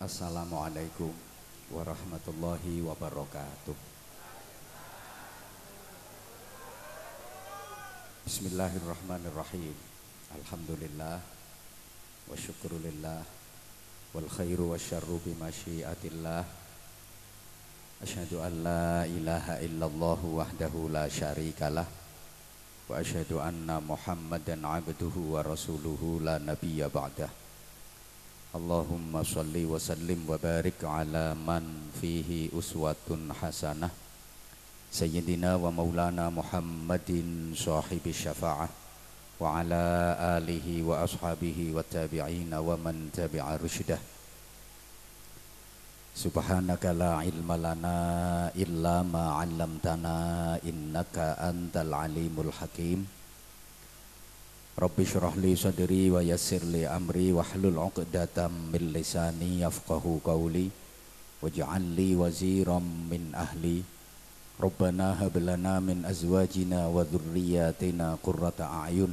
Assalamualaikum warahmatullahi wabarakatuh. Bismillahirrahmanirrahim. Alhamdulillah wa syukurulillah wal khairu wa syarru bimasyiatillah. Asyhadu an la ilaha illallah wahdahu la syarikalah wa asyhadu anna Muhammadan abduhu wa rasuluhu la nabiyya ba'dah. اللهم صل وسلم وبارك على من فيه أسوة حسنة. سيدنا ومولانا محمد صاحب الشفاعة وعلى آله وأصحابه والتابعين ومن تبع رشده. سبحانك لا علم لنا إلا ما علمتنا إنك أنت العليم الحكيم. Rabbi syrah li sadri wa yassir li amri wahlul 'uqdatam min lisani yafqahu qawli waj'al li waziran min ahli. Rabbana hab lana min azwajina wa dhurriyyatina qurrata a'yun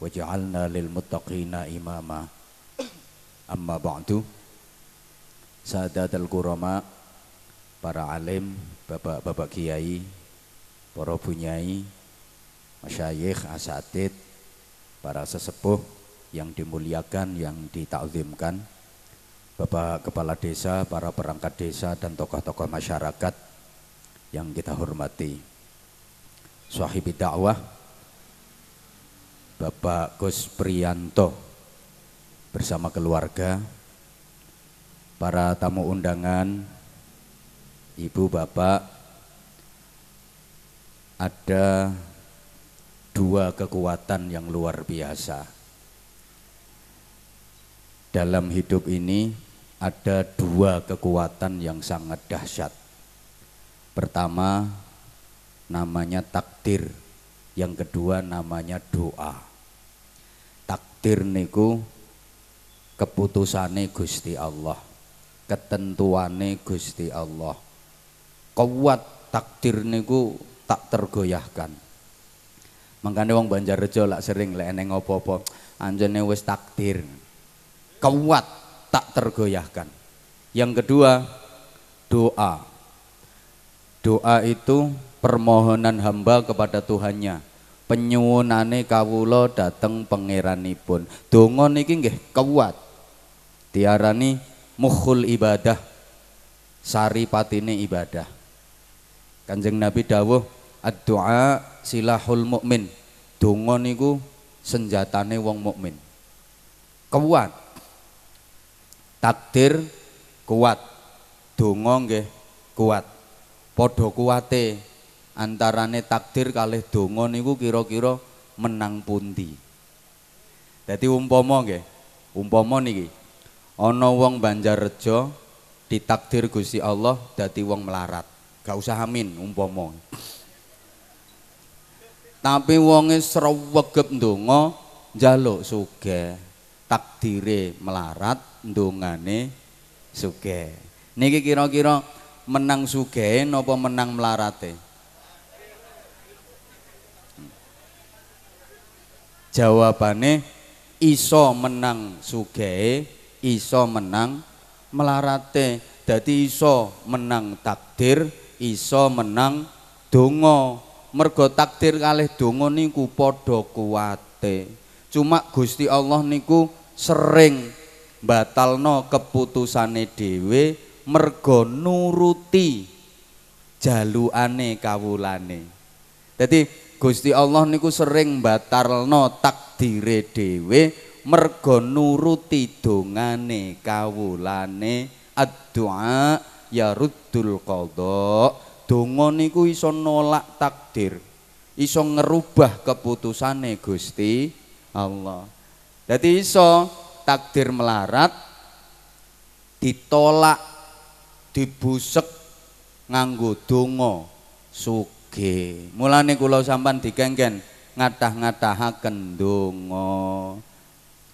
waj'alna lil muttaqina imama. Amma ba'du. Sadatul kurama para alim, bapak-bapak kiai, para bunyai, masyayikh, asatid, para sesepuh yang dimuliakan, yang ditakzimkan, Bapak Kepala Desa, para perangkat desa dan tokoh-tokoh masyarakat yang kita hormati. Sahibi dakwah Bapak Gus Priyanto bersama keluarga, para tamu undangan, Ibu Bapak, ada dua kekuatan yang luar biasa. Dalam hidup ini ada dua kekuatan yang sangat dahsyat. Pertama namanya takdir, yang kedua namanya doa. Takdir niku keputusane Gusti Allah, ketentuane Gusti Allah. Kuat takdir niku tak tergoyahkan Makanya wong Banjarjo lak sering lek eneng apa-apa anjene wis takdir. Kuat tak tergoyahkan. Yang kedua, doa. Doa itu permohonan hamba kepada Tuhannya. Penyuwunane kawula dateng pangeranipun. Donga niki nggih kuat. Diarani mukhul ibadah. Sari patine ibadah. Kanjeng Nabi dawuh ad-du'a silahul mukmin. Donga niku senjatane wong mukmin. Kuat. Takdir kuat. Donga nggih kuat. Padha kuate antarane takdir kalih donga niku kira-kira menang pundi. Dadi umpama nggih, umpama niki ana wong Banjarrejo ditakdir Gusti Allah dadi wong melarat. Gak usah amin umpama tapi wonge srewegep ndonga njaluk sugih. Takdire melarat ndongane sugih. Niki kira-kira menang sugih napa menang melarate jawabane iso menang sugih iso menang melarate dadi iso menang takdir iso menang donga mergo takdir kalih donga niku padha kuwate. Cuma Gusti Allah niku sering batalno keputusane dhewe mergo nuruti jalukane kawulane. Dadi Gusti Allah niku sering batalno takdire dhewe mergo nuruti dongane kawulane ad-du'a ya ruddul qadha donga niku iso nolak takdir iso ngerubah keputusane Gusti Allah. Jadi iso takdir melarat ditolak dibusek nganggo donga suge mulane kula sampan dikengken ngadah-ngadahaken donga.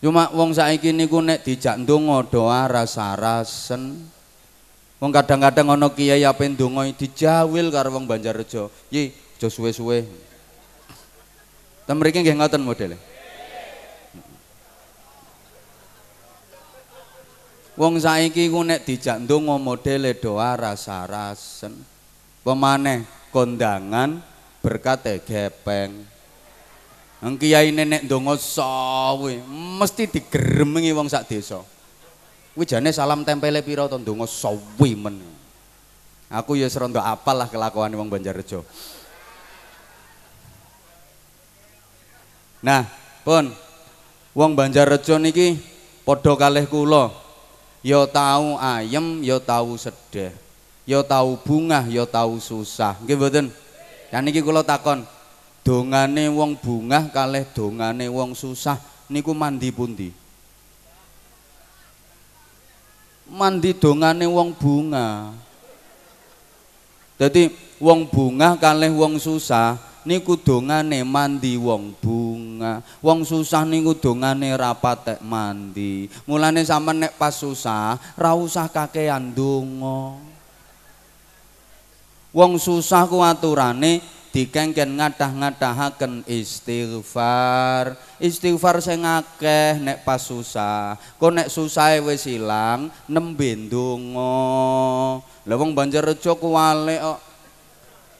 Cuma wong saiki niku nek dijak donga doa rasa-rasen Wong kadang-kadang ana kiai ape ndonga dijawil karo wong Banjarrejo. Yi, aja suwe-suwe. Ten mriki nggih ngoten modele. Wong saiki ku nek dijak ndonga modele doa rasa-rasen. Pemane kondangan berkat gepeng. Nang kiai nenek ndonga sawi mesti digeremengi wong sak desa. Kuwi jane salam tempele pira to ndonga sawi men. Aku ya serondo apal lah kelakuan wong Banjarjo. Nah, pun wong Banjarjo niki padha kalih kula. Ya tahu ayem, ya tahu sedih. Ya tahu bunga, ya tahu susah. Nggih mboten? Kan niki kula takon, dongane wong bungah kalih dongane wong susah niku mandi pundi mandi dongane wong bunga. Jadi wong bunga kalih wong susah niku dongane mandi wong bunga. Wong susah niku dongane rapatek mandi. Mulane sampean nek pas susah ra usah kakean donga. Wong susah ku aturane dikengken ngadah-ngadahaken istighfar. Istighfar sing akeh nek pas susah. Kok nek susahe wis ilang nembe ndonga. Lha wong Banjarrejo kuwale kok.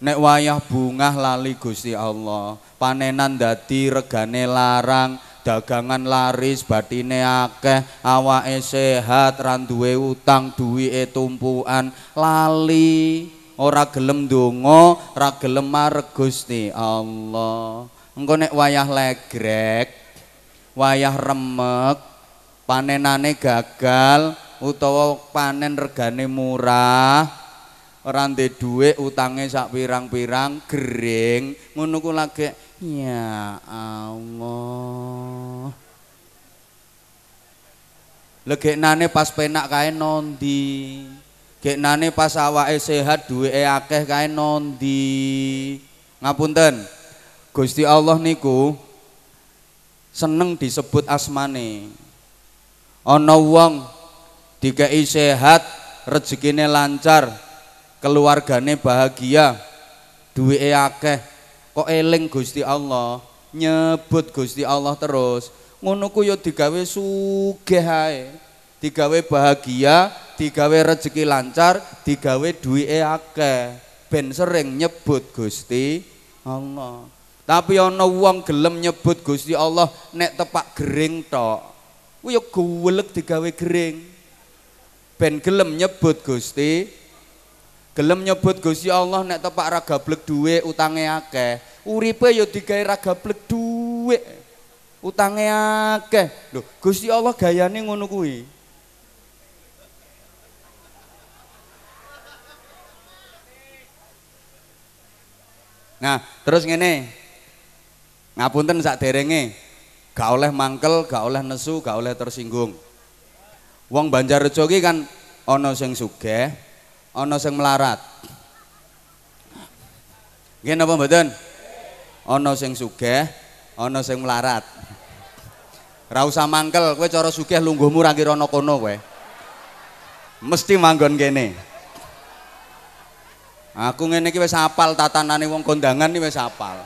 Nek wayah bungah lali Gusti Allah. Panenan dadi regane larang dagangan laris batine akeh awake sehat randuwe utang duwike tumpukan lali ora gelem donga, ora gelem mareg Gusti Allah. Engko nek wayah legrek, wayah remek, panenane gagal utawa panen regane murah, ora ndek dhuwit utange sak pirang-pirang gering, ngono ku lagi ya Allah. Legeknane pas penak kae nondi. Geknane pas awake sehat duweke akeh kae nondi. Ngapunten. Gusti Allah niku seneng disebut asmane. Ana wong dikei sehat, rezekine lancar, keluargane bahagia, duweke akeh, kok eling Gusti Allah, nyebut Gusti Allah terus. Ngono ku ya digawe sugih ae. Digawe bahagia, digawe rezeki lancar, digawe duwike akeh, ben sering nyebut Gusti Allah. Tapi ana wong gelem nyebut Gusti Allah nek tepak gering tok. Ku ya guwelek digawe gering. Ben gelem nyebut Gusti gelem nyebut Gusti Allah nek tepak ra gablek duwe utange akeh. Uripe ya digawe ra gablek duwe. Utange akeh. Lho, Gusti Allah gayane ngono kuwi. Nah, terus ngene. Ngapunten sak derenge. Gak oleh mangkel, gak oleh nesu, gak oleh tersinggung. Wong Banjarrejo iki kan ana sing sugih, ana sing melarat. Nggih napa mboten? Ana sing sugih, ana sing melarat. Ra usah mangkel, kowe cara sugih lungguhmu ra kira ana kono kowe. Mesti manggon kene. Aku ngene iki wis hafal tatanane wong kondangan iki wis hafal.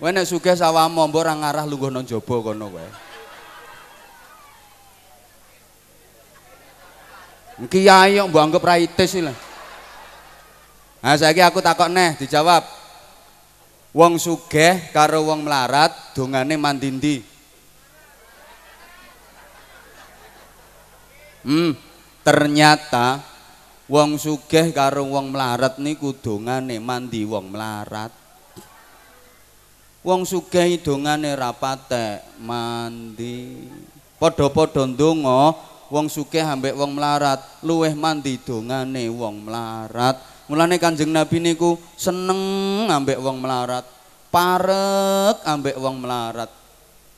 Kowe nek sugih sawamu mbok ora ngarah lungguh nang jaba kono kowe. Kiai kok mbok anggap ra itis lho. Nah saiki aku takok neh dijawab. Wong sugih karo wong melarat dongane mandindi. Hmm, ternyata wong sugih karo wong melarat niku dongane mandi wong melarat. Wong sugih dongane rapate mandi. Padha-padha ndonga wong sugih ambek wong melarat luweh mandi dongane wong melarat. Mulane Kanjeng Nabi niku seneng ambek wong melarat, parek ambek wong melarat.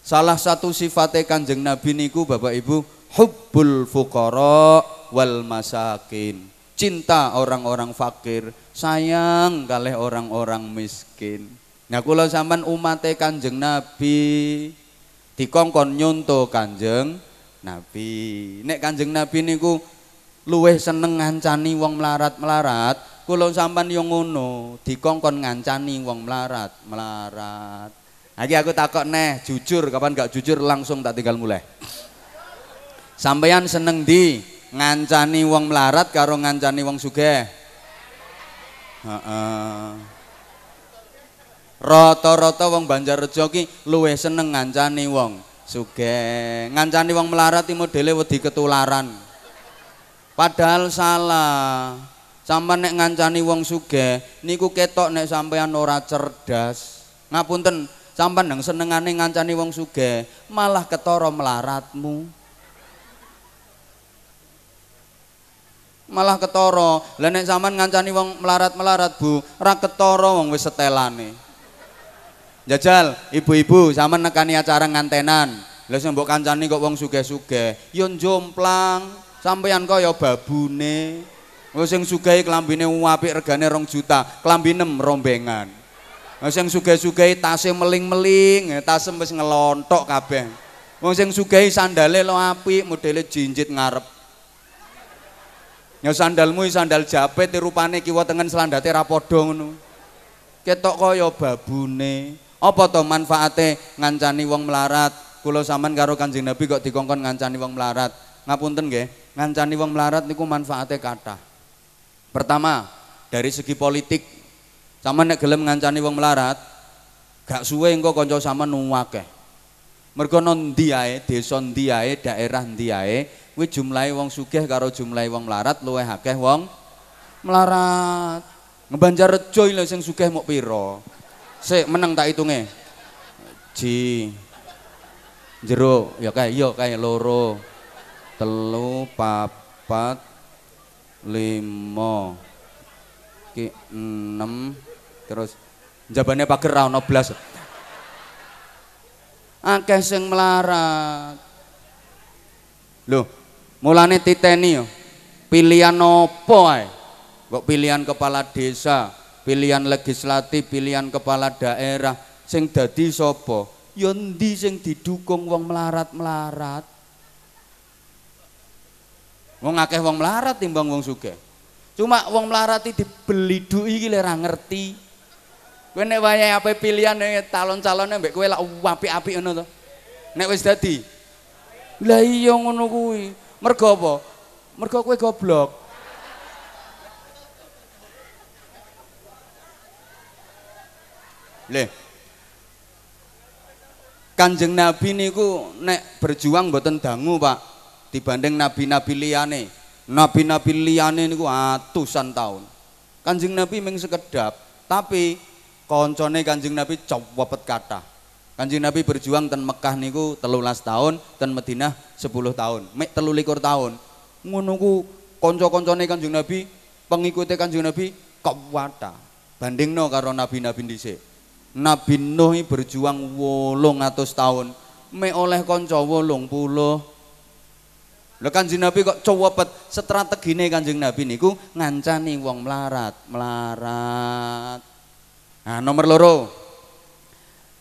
Salah satu sifatnya Kanjeng Nabi niku Bapak Ibu hubbul fuqara wal masakin cinta orang-orang fakir sayang kalih orang-orang miskin nah kula sampean umate kanjeng nabi dikongkon nyonto kanjeng nabi nek kanjeng nabi niku luweh seneng ngancani wong melarat-melarat kula sampean yo ngono, dikongkon ngancani wong melarat, melarat. Lagi aku takok neh, jujur kapan gak jujur langsung tak tinggal mulai. Sampeyan seneng di ngancani wong melarat karo ngancani wong sugih? Heeh. Rata-rata wong Banjarrejo ki luwih seneng ngancani wong sugih. Ngancani wong melarat iki modele wedi ketularan. Padahal salah. Sampeyan nek ngancani wong sugih niku ketok nek sampeyan ora cerdas. Ngapunten, sampeyan nang senengane ngancani wong sugih, malah ketara melaratmu. Malah ketara. Lah nek sampean ngancani wong melarat-melarat, Bu, ora ketara wong wis setelane. Jajal, ibu-ibu sama nekani acara ngantenan. Lah sing mbok kancani kok wong sugih-sugih, ya jomplang, sampeyan kaya babune. Wong sing sugih klambine apik regane 2 juta, klambi 6 rombengan. Wong sing sugih-sugih tase meling-meling, tase wis ngelontok kabeh. Wong sing sugih sandale lo apik, modele jinjit ngarep. Ya sandalmu sandal japit rupane kiwa tengen selandate ra padha ngono. Ketok kaya babune. Apa to manfaate ngancani wong melarat? Kula sampean karo Kanjeng Nabi kok dikongkon ngancani wong melarat. Ngapunten nggih, ngancani wong melarat niku manfaate kathah. Pertama, dari segi politik. Sampeyan nek gelem ngancani wong melarat, gak suwe engko kanca sampean nuwakeh. Mergo ndi ae, desa ndi ae, daerah ndi ae, kuwi jumlahe wong sugih karo jumlahe wong melarat luwih akeh wong melarat. Ngebanjarrejo lho sing sugih mok pira? Sik meneng tak hitunge. Ji. Jero ya kae iya kae loro. Telu papat lima ki enam terus jabane pager ra ono blas. Akeh sing melarat. Loh, mulane titeni yo. Pilihan opo ae? Kok pilihan kepala desa, pilihan legislatif, pilihan kepala daerah sing dadi sapa? Ya endi sing didukung wong melarat-melarat? Wong akeh wong melarat timbang wong sugih. Cuma wong melarat dibeli duit iki ora ngerti. Kowe nek wayahe ape pilihan calon-calone mbek kowe lak apik-apik ngono to. Nek wis dadi. Lah iya ngono kuwi. Mergo apa? Mergo kowe goblok. Leh. Kanjeng Nabi niku nek berjuang mboten dangu, Pak. Dibanding nabi-nabi liyane. Nabi-nabi liyane niku atusan tahun. Kanjeng Nabi mung sekedap, tapi koncone Kanjeng Nabi cowopet kata. Kanjeng Nabi berjuang ten Mekah niku telulas tahun, ten Madinah 10 tahun. Mek telulikur tahun. Ngono ku kanca-kancane Kanjeng Nabi, pengikute Kanjeng Nabi kewata. Bandingno karo nabi-nabi dhisik. Nabi Nuh berjuang wolong atus tahun me oleh wolong puluh Lho Kanjeng Nabi kok cowopet strategine Kanjeng Nabi niku ngancani wong melarat, melarat. Nah, nomor loro.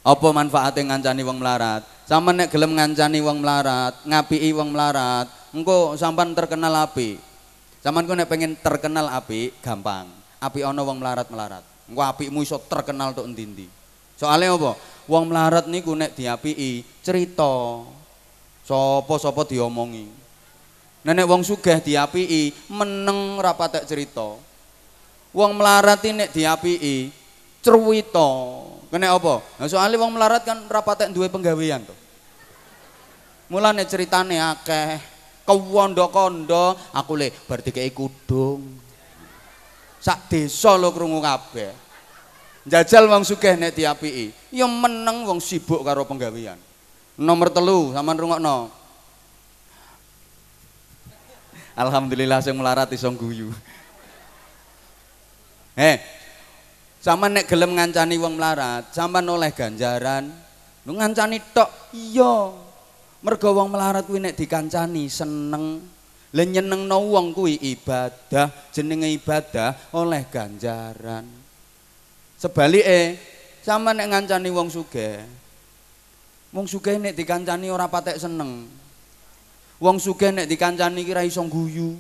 Apa manfaatnya ngancani wong melarat? Sama nek gelem ngancani wong melarat, ngapiki wong melarat, engko sampan terkenal api. Sampean ku nek pengen terkenal api, gampang. Api ana wong melarat-melarat. Engko apikmu iso terkenal tok endi-endi. Soalnya apa? Wong melarat niku nek diapiki cerita. Sopo-sopo diomongi. Nenek wong sugih diapiki meneng ra patek cerita. Wong melarat nek diapiki cerwita. Kene apa? Nah, soalnya wong melarat kan ra patek duwe penggawean to. Mulane ceritane akeh. Kewondo-kondo aku le bar dikeki kudung. Sak desa lho krungu kabeh. Jajal wong sugih nek diapiki, ya meneng wong sibuk karo penggawean. Nomor telu, sampean rungokno. Alhamdulillah sing melarat iso guyu. Eh, sama nek gelem ngancani wong melarat, sampean oleh ganjaran. Lu ngancani tok, iya. Mergo wong melarat kuwi nek dikancani seneng. Lah nyenengno wong kuwi ibadah, jenenge ibadah oleh ganjaran. Sebalike, sama nek ngancani wong sugih. Wong sugih nek dikancani ora patek seneng. Wong sugih nek dikancani kira iso guyu,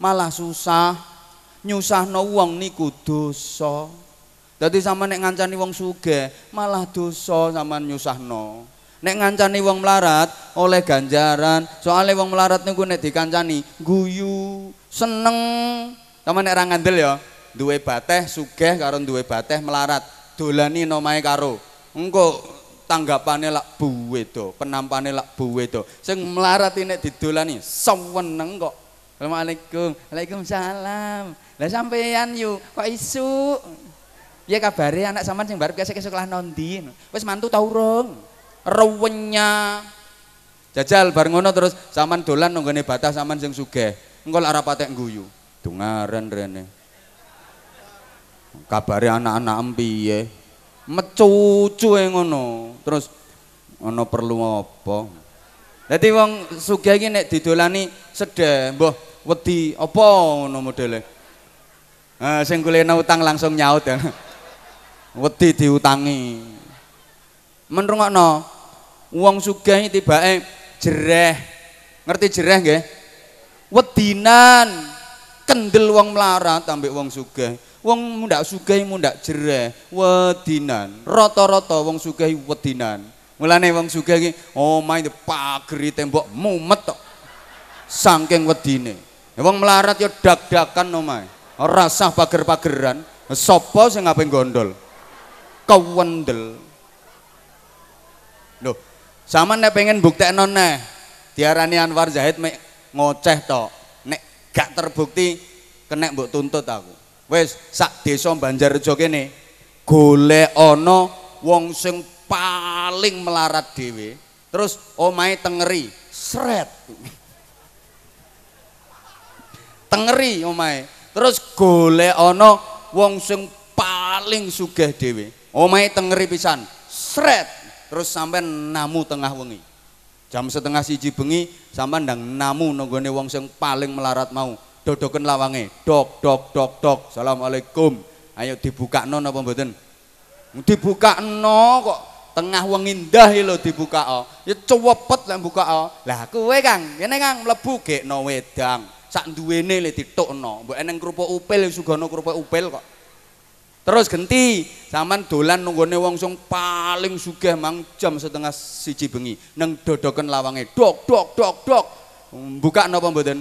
malah susah. nyusahno wong niku dosa. Dadi sampean nek ngancani wong sugih malah dosa sampean nyusahno. Nek ngancani wong melarat oleh ganjaran. Soale wong melarat niku nek dikancani guyu, seneng. Sampeyan nek ra ngandel ya, duwe bateh sugih karo duwe bateh melarat, dolani nomahe karo. Engko tanggapane lak buwedo, penampane lak buwedo. Sing melarat nek didolani seneng kok. Assalamualaikum. Waalaikumsalam. Lah sampeyan yuk, kok isu? Ya kabare anak sampean sing barep kesek sekolah nondi. Wis mantu ta urung? ruwenya jajal bareng ngono terus saman dolan nonggone batah saman sing sugih. Engko lak rapatek guyu dungaren rene. Kabare anak-anak piye? Mecucu ngono. Terus ono perlu apa? Dadi wong sugih iki nek didolani sedhe mbah wedi apa ngono modele? Nah, sing kulena utang langsung nyaut ya. Wedi diutangi. Menrungokno, wong sugih tibake jereh. Ngerti jereh nggih? Wedinan kendel wong melarat ambek wong sugih. Wong mundak sugih mundak jereh, wedinan. Rata-rata wong sugih wedinan. Mulane wong sugih iki oh, pageri tembok mumet tok. Saking wedine. Wong melarat ya dak-dakan omahe. Ora sah pager-pageran. Sapa sing ngapain gondol? Kewendel. Loh, sama nek pengen buktekno neh. Diarani Anwar Zahid mek ngoceh to. Nek gak terbukti kena mbok tuntut aku. Wis sak desa Banjarjo kene golek ana wong sing paling melarat dhewe. Terus omahe tengeri, sret. tengeri omahe. Terus golek ana wong sing paling sugih dhewe. Omahe tengeri pisan, sret. terus sampai namu tengah wengi. Jam setengah siji bengi sampai ndang namu nonggone wong sing paling melarat mau. Dodoken lawange. Dok dok dok dok. Assalamualaikum. Ayo dibuka no apa mboten? Dibuka no kok. Tengah wengi ndah lo dibuka oh ya cepet lah buka oh lah kue kang. Ini kang melebu gek no wedang. Sak duwene le dituk no mbak eneng kerupuk upil sugono kerupuk upil kok Terus genti, sampean dolan nunggone wong sing paling sugih mang jam setengah siji bengi nang dodoken lawange. Dok, dok, dok, dok. Buka napa mboten?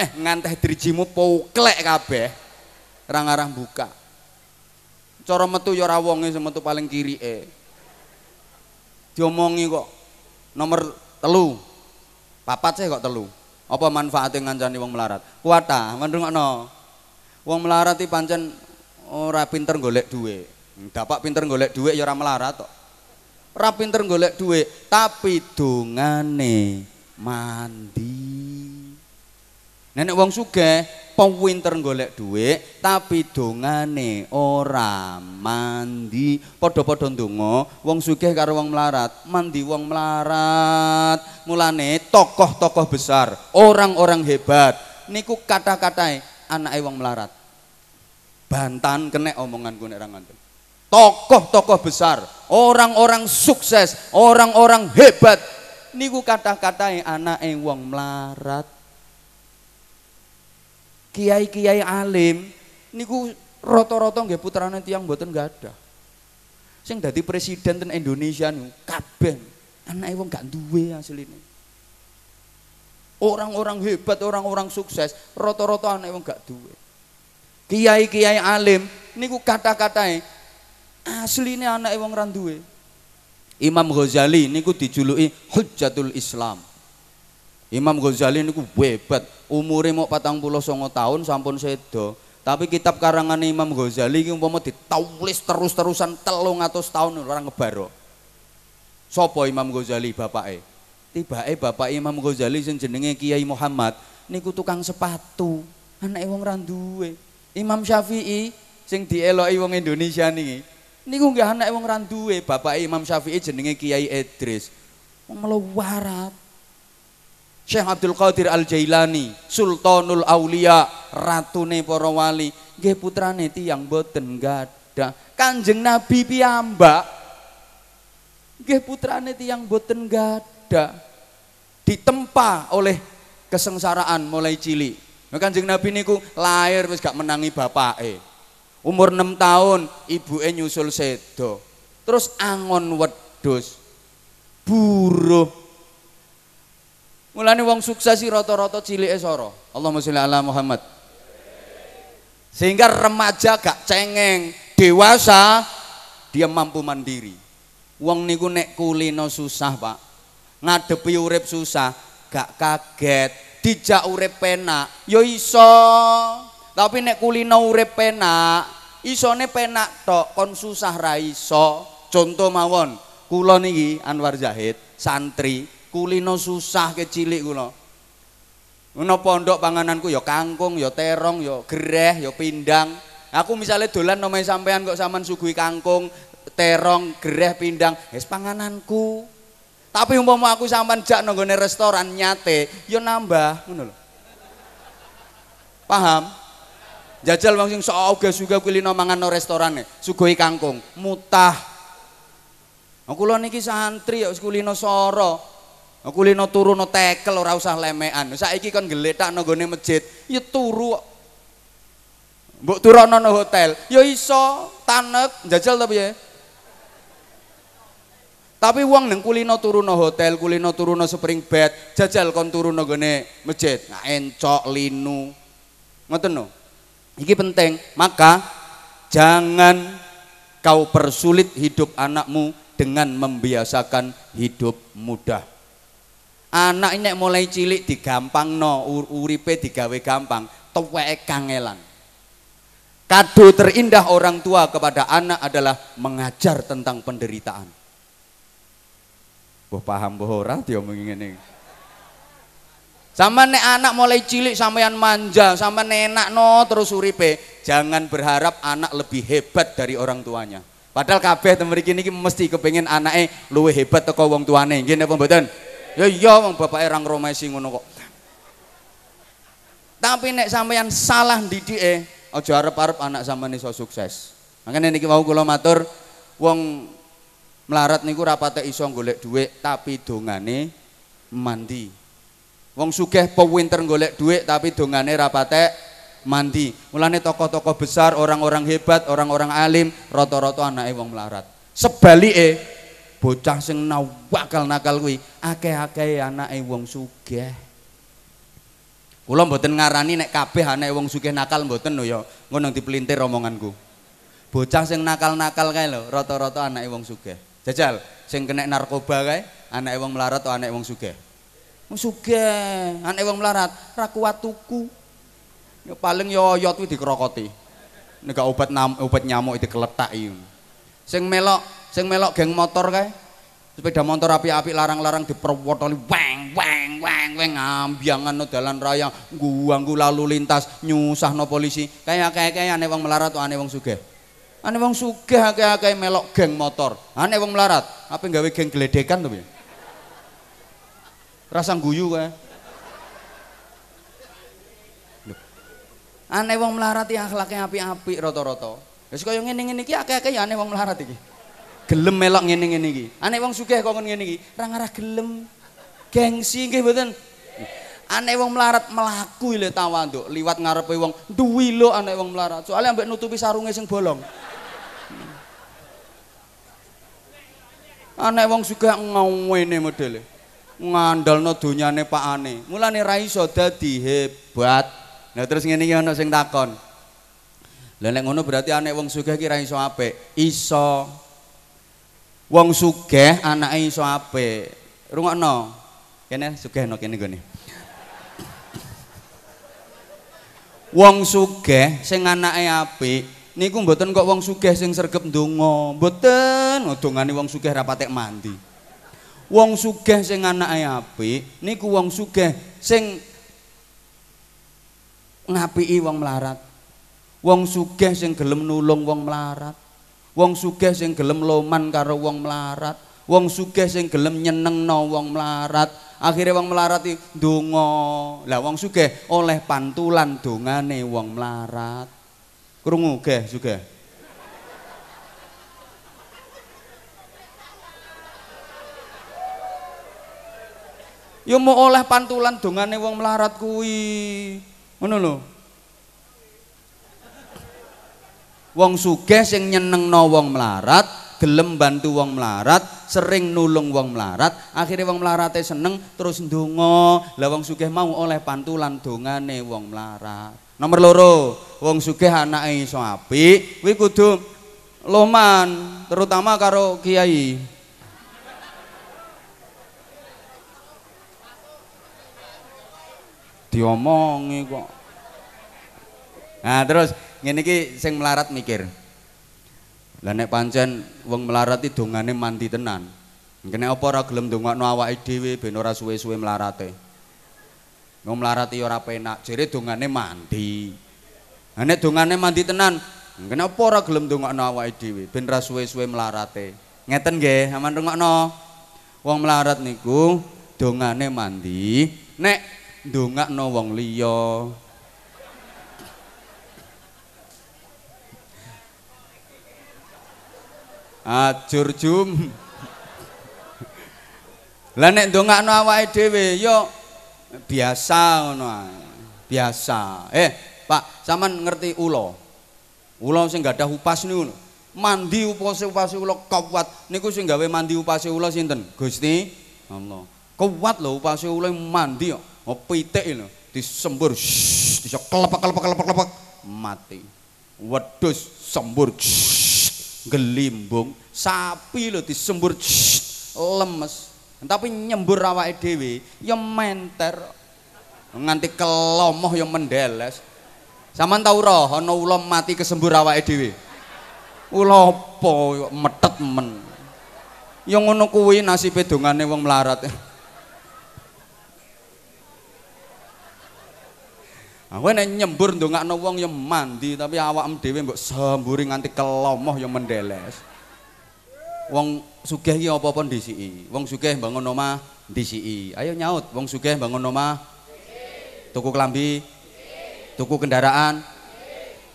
Eh, nganteh drijimu poklek kabeh. Rang-arang buka. Cara metu ya ora wonge metu paling kiri e. Diomongi kok nomor telu. Papat sih kok telu. Apa manfaatnya ngancani wong melarat? Kuat ta, mendrungokno. Wong melarat iki pancen ora pinter golek duit. Dapak pinter golek duit ya ora melarat kok. Ora pinter golek duit, tapi dongane mandi. Nenek wong sugih pinter golek duit, tapi dongane ora mandi. Padha-padha ndonga, wong sugih karo wong melarat, mandi wong melarat. Mulane tokoh-tokoh besar, orang-orang hebat niku kata-katae anake wong melarat. Bantan kena omonganku nek nganten. Tokoh-tokoh besar, orang-orang sukses, orang-orang hebat niku kata-katai anake wong melarat. Kiai-kiai alim niku rata-rata nggih putrane tiyang mboten ada. Sing dadi presiden ten Indonesia niku kabeh anake wong gak duwe asline. Orang-orang hebat, orang-orang sukses, rata-rata anake wong gak duwe kiai-kiai alim niku kata-katae asline anake wong ra duwe. Imam Ghazali niku dijuluki Hujjatul Islam. Imam Ghazali niku hebat umure mau patang puluh songo tahun sampun sedo tapi kitab karangan Imam Ghazali iki umpama ditulis terus-terusan telung atus tahun orang ngebaro Sopo Imam Ghazali bapake? Tibake bapak Imam Ghazali sing jenenge Kiai Muhammad niku tukang sepatu. Anake wong ra duwe Imam Syafi'i sing dieloki wong Indonesia niki. Niku nggih anak wong randuwe bapak Imam Syafi'i jenenge Kiai Idris. Wong melawarat. Syekh Abdul Qadir Al Jailani Sultanul Aulia ratune para wali. Nggih putrane tiyang boten gadah Kanjeng Nabi piyambak. Nggih putrane tiyang boten gadah ditempa oleh kesengsaraan mulai cilik Nah, Kanjeng Nabi niku lahir wis gak menangi bapake. Umur 6 tahun ibuke nyusul sedo. Terus angon wedhus. Buruh. Mulane wong sukses sih rata-rata cilike soro. Allahumma sholli ala Muhammad. Sehingga remaja gak cengeng, dewasa dia mampu mandiri. Wong niku nek kulino susah, Pak. Ngadepi urip susah, gak kaget, dijak urip penak, ya iso. Tapi nek kulino urip penak, isone penak tok, kon susah ra iso. Contoh mawon, kula niki Anwar Zahid, santri, kulino susah ke cilik kula. Ono pondok pangananku ya kangkung, ya terong, ya gereh, ya pindang. Aku misalnya dolan nomai sampean kok sampean suguhi kangkung, terong, gereh, pindang, wis pangananku. Tapi umpama aku sampean jak nang restoran nyate, ya nambah, ngono lho. Paham? Jajal wong sing sok juga kulino mangan no restorane, suguhi kangkung, mutah. Aku lho niki santri ya kulino soro, Kulino turu no tekel ora usah lemean. Saiki kon geletak nang gone masjid, ya turu. Mbok turono no hotel, ya iso tanek jajal tapi ya. Tapi uang neng kulino turu no hotel, kulino turu no spring bed, jajal kon turu no gone masjid. Nah encok linu. Ngoten no. Iki penting. Maka jangan kau persulit hidup anakmu dengan membiasakan hidup mudah anak ini mulai cilik digampang no uripe digawe gampang tuweke kangelan kado terindah orang tua kepada anak adalah mengajar tentang penderitaan Boh paham boh ora diomongin ini sama nek anak mulai cilik sampean manja, sama enak no terus uripe, jangan berharap anak lebih hebat dari orang tuanya. Padahal kabeh temen ini mesti kepengen anaknya luwe hebat teko wong tuane. Nggih napa mboten? Ya iya wong bapake rang romesi ngono kok. Tapi nek sampeyan salah didike, aja arep-arep anak sampeyan iso sukses. Makanya niki mau kula matur wong melarat niku rapate iso golek dhuwit tapi dongane mandi. Wong sugih pewinter golek dhuwit tapi dongane rapate mandi. Mulane tokoh-tokoh besar, orang-orang hebat, orang-orang alim rata-rata anake wong melarat. Sebalike bocah sing nawakal nakal kuwi akeh-akeh anake wong sugih. Kula mboten ngarani nek kabeh anake wong sugih nakal mboten lho ya, ngono dipelintir omonganku. Bocah sing nakal-nakal kae lho, rata-rata anake wong sugih. Jajal, sing kena narkoba kae anake wong melarat atau anake wong sugih. Wong sugih, anake wong melarat ra kuat tuku. Ya paling ya oyot kuwi dikrokoti. Nek obat obat nyamuk itu keletaki. Sing melok sing melok geng motor kae sepeda motor api-api larang-larang diperwotoli weng weng weng weng ambiangan no dalan raya ganggu lalu lintas nyusahno polisi kayak kayak kayak aneh wong melarat ane wong sugih ane wong sugih kayak melok geng motor ane wong melarat apa gawe geng geledekan tuh rasa guyu kayak aneh wong melarat ya akhlaknya api-api roto-roto Wis kaya ngene-ngene iki akeh-akeh ya aneh wong melarat iki gelem melok ngene-ngene iki. Anek wong sugih kok ngene iki, ora ngarah gelem. Gengsi nggih mboten. Anek wong melarat melaku lho tawanduk, liwat ngarepe wong duwi anek wong melarat. Soalnya ambek nutupi sarunge sing bolong. Anek wong sugih ngene modele. Ngandalno donyane pakane. Mulane ra iso dadi hebat. Nah terus ngene iki ana sing takon. Lah nek ngono berarti anek wong sugih ki ra iso apik. Iso. wong sugih anake iso apik rungokno kene sugih no kene gone wong sugih sing anake apik niku mboten kok wong sugih sing sregep ndonga. Mboten dongane wong sugih ra patek mandi. Wong sugih sing anake apik niku wong sugih sing ngapiki wong melarat wong sugih sing gelem nulung wong melarat wong sugih sing gelem loman karo wong melarat wong sugih sing gelem nyenengno wong melarat akhirnya wong melarat ndonga. Lah wong sugih oleh pantulan dongane wong melarat krungu geh sugih Ya mau oleh pantulan dongane wong melarat kuwi. Ngono lho. Wong sugih sing nyenengno wong melarat, gelem bantu wong melarat, sering nulung wong melarat, akhirnya wong melarate seneng terus ndonga. Lah wong sugih mau oleh pantulan dongane wong melarat. Nomor loro, wong sugih anake iso apik, kuwi kudu loman, terutama karo kiai. Diomongi kok. Nah, terus ngene iki sing melarat mikir. Lah nek pancen wong melarat dongane mandi tenan. Kene apa ora gelem ndongakno awake dhewe ben ora suwe-suwe melarate. Wong melarat iki ora penak, jere dongane mandi. Nek dongane mandi tenan, kene apa ora gelem ndongakno awake dhewe ben ora suwe-suwe melarate. Ngeten nggih, aman rungokno. Wong melarat niku dongane mandi, nek ndongakno wong liya. Ajur jum. Lah nek ndongakno awake dhewe ya biasa ngono. Biasa. Eh, Pak, sampean ngerti ula? Ula sing gadah upas niku lho. Mandi upase upase ula kuat. Niku sing gawe mandi upase ula sinten? Gusti Allah. Kuat lho upase ula mandi kok. Oh, pitik lho disembur bisa kelepek-kelepek-kelepek mati. Wedhus sembur gelimbung sapi lho disembur lemes tapi nyembur awake dhewe ya menter. Nganti kelomoh ya mendeles. Sampean tau roh ana ula mati kesembur awake dhewe? Ula apa metet men. Ya ngono kuwi nasibe dongane wong melarat. Aku nek nyembur ndongakno wong ya mandi. Tapi awakmu dhewe mbok semburi nganti kelomoh ya mendeles. Wong sugih iki apa-apa ndisiki. Wong sugih bangun omah ndisiki. Ayo nyaut, wong sugih bangun omah. Tuku klambi. Tuku kendaraan.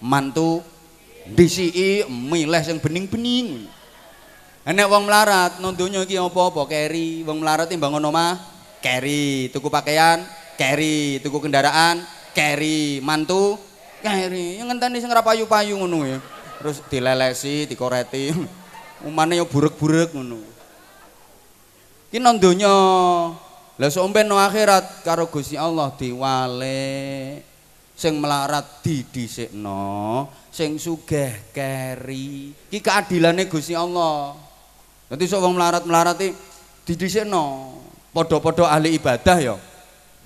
Mantu ndisiki milih sing bening-bening. Nek wong melarat nang donya iki apa-apa keri, wong melarat iki bangun omah keri, tuku pakaian keri, tuku kendaraan keri mantu keri yang ngenteni sing payu-payu ngono ya terus dilelesi dikoreti umane yo burek-burek ngono ki nang donya lah somben no akhirat karo Gusti Allah diwale sing melarat didhisikno sing sugih keri ki keadilane Gusti Allah dadi sok wong melarat-melarat iki didhisikno padha-padha ahli ibadah ya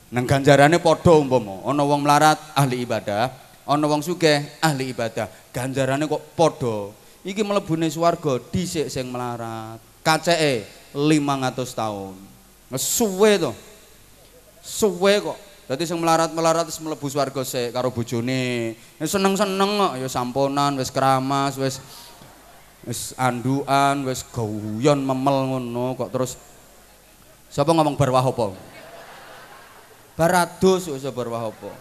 Nang ganjarane padha umpama ana wong melarat ahli ibadah, ana wong sugih ahli ibadah. Ganjarane kok padha. Iki mlebune swarga dhisik sing melarat. Kaceke 500 tahun. Suwe to. Suwe kok. Dadi sing melarat-melarat wis mlebu swarga sik karo bojone. Seneng-seneng kok ya samponan, wis keramas, wis wis andukan, wis guyon memel ngono kok terus Siapa ngomong barwah apa? barados iso berwah apa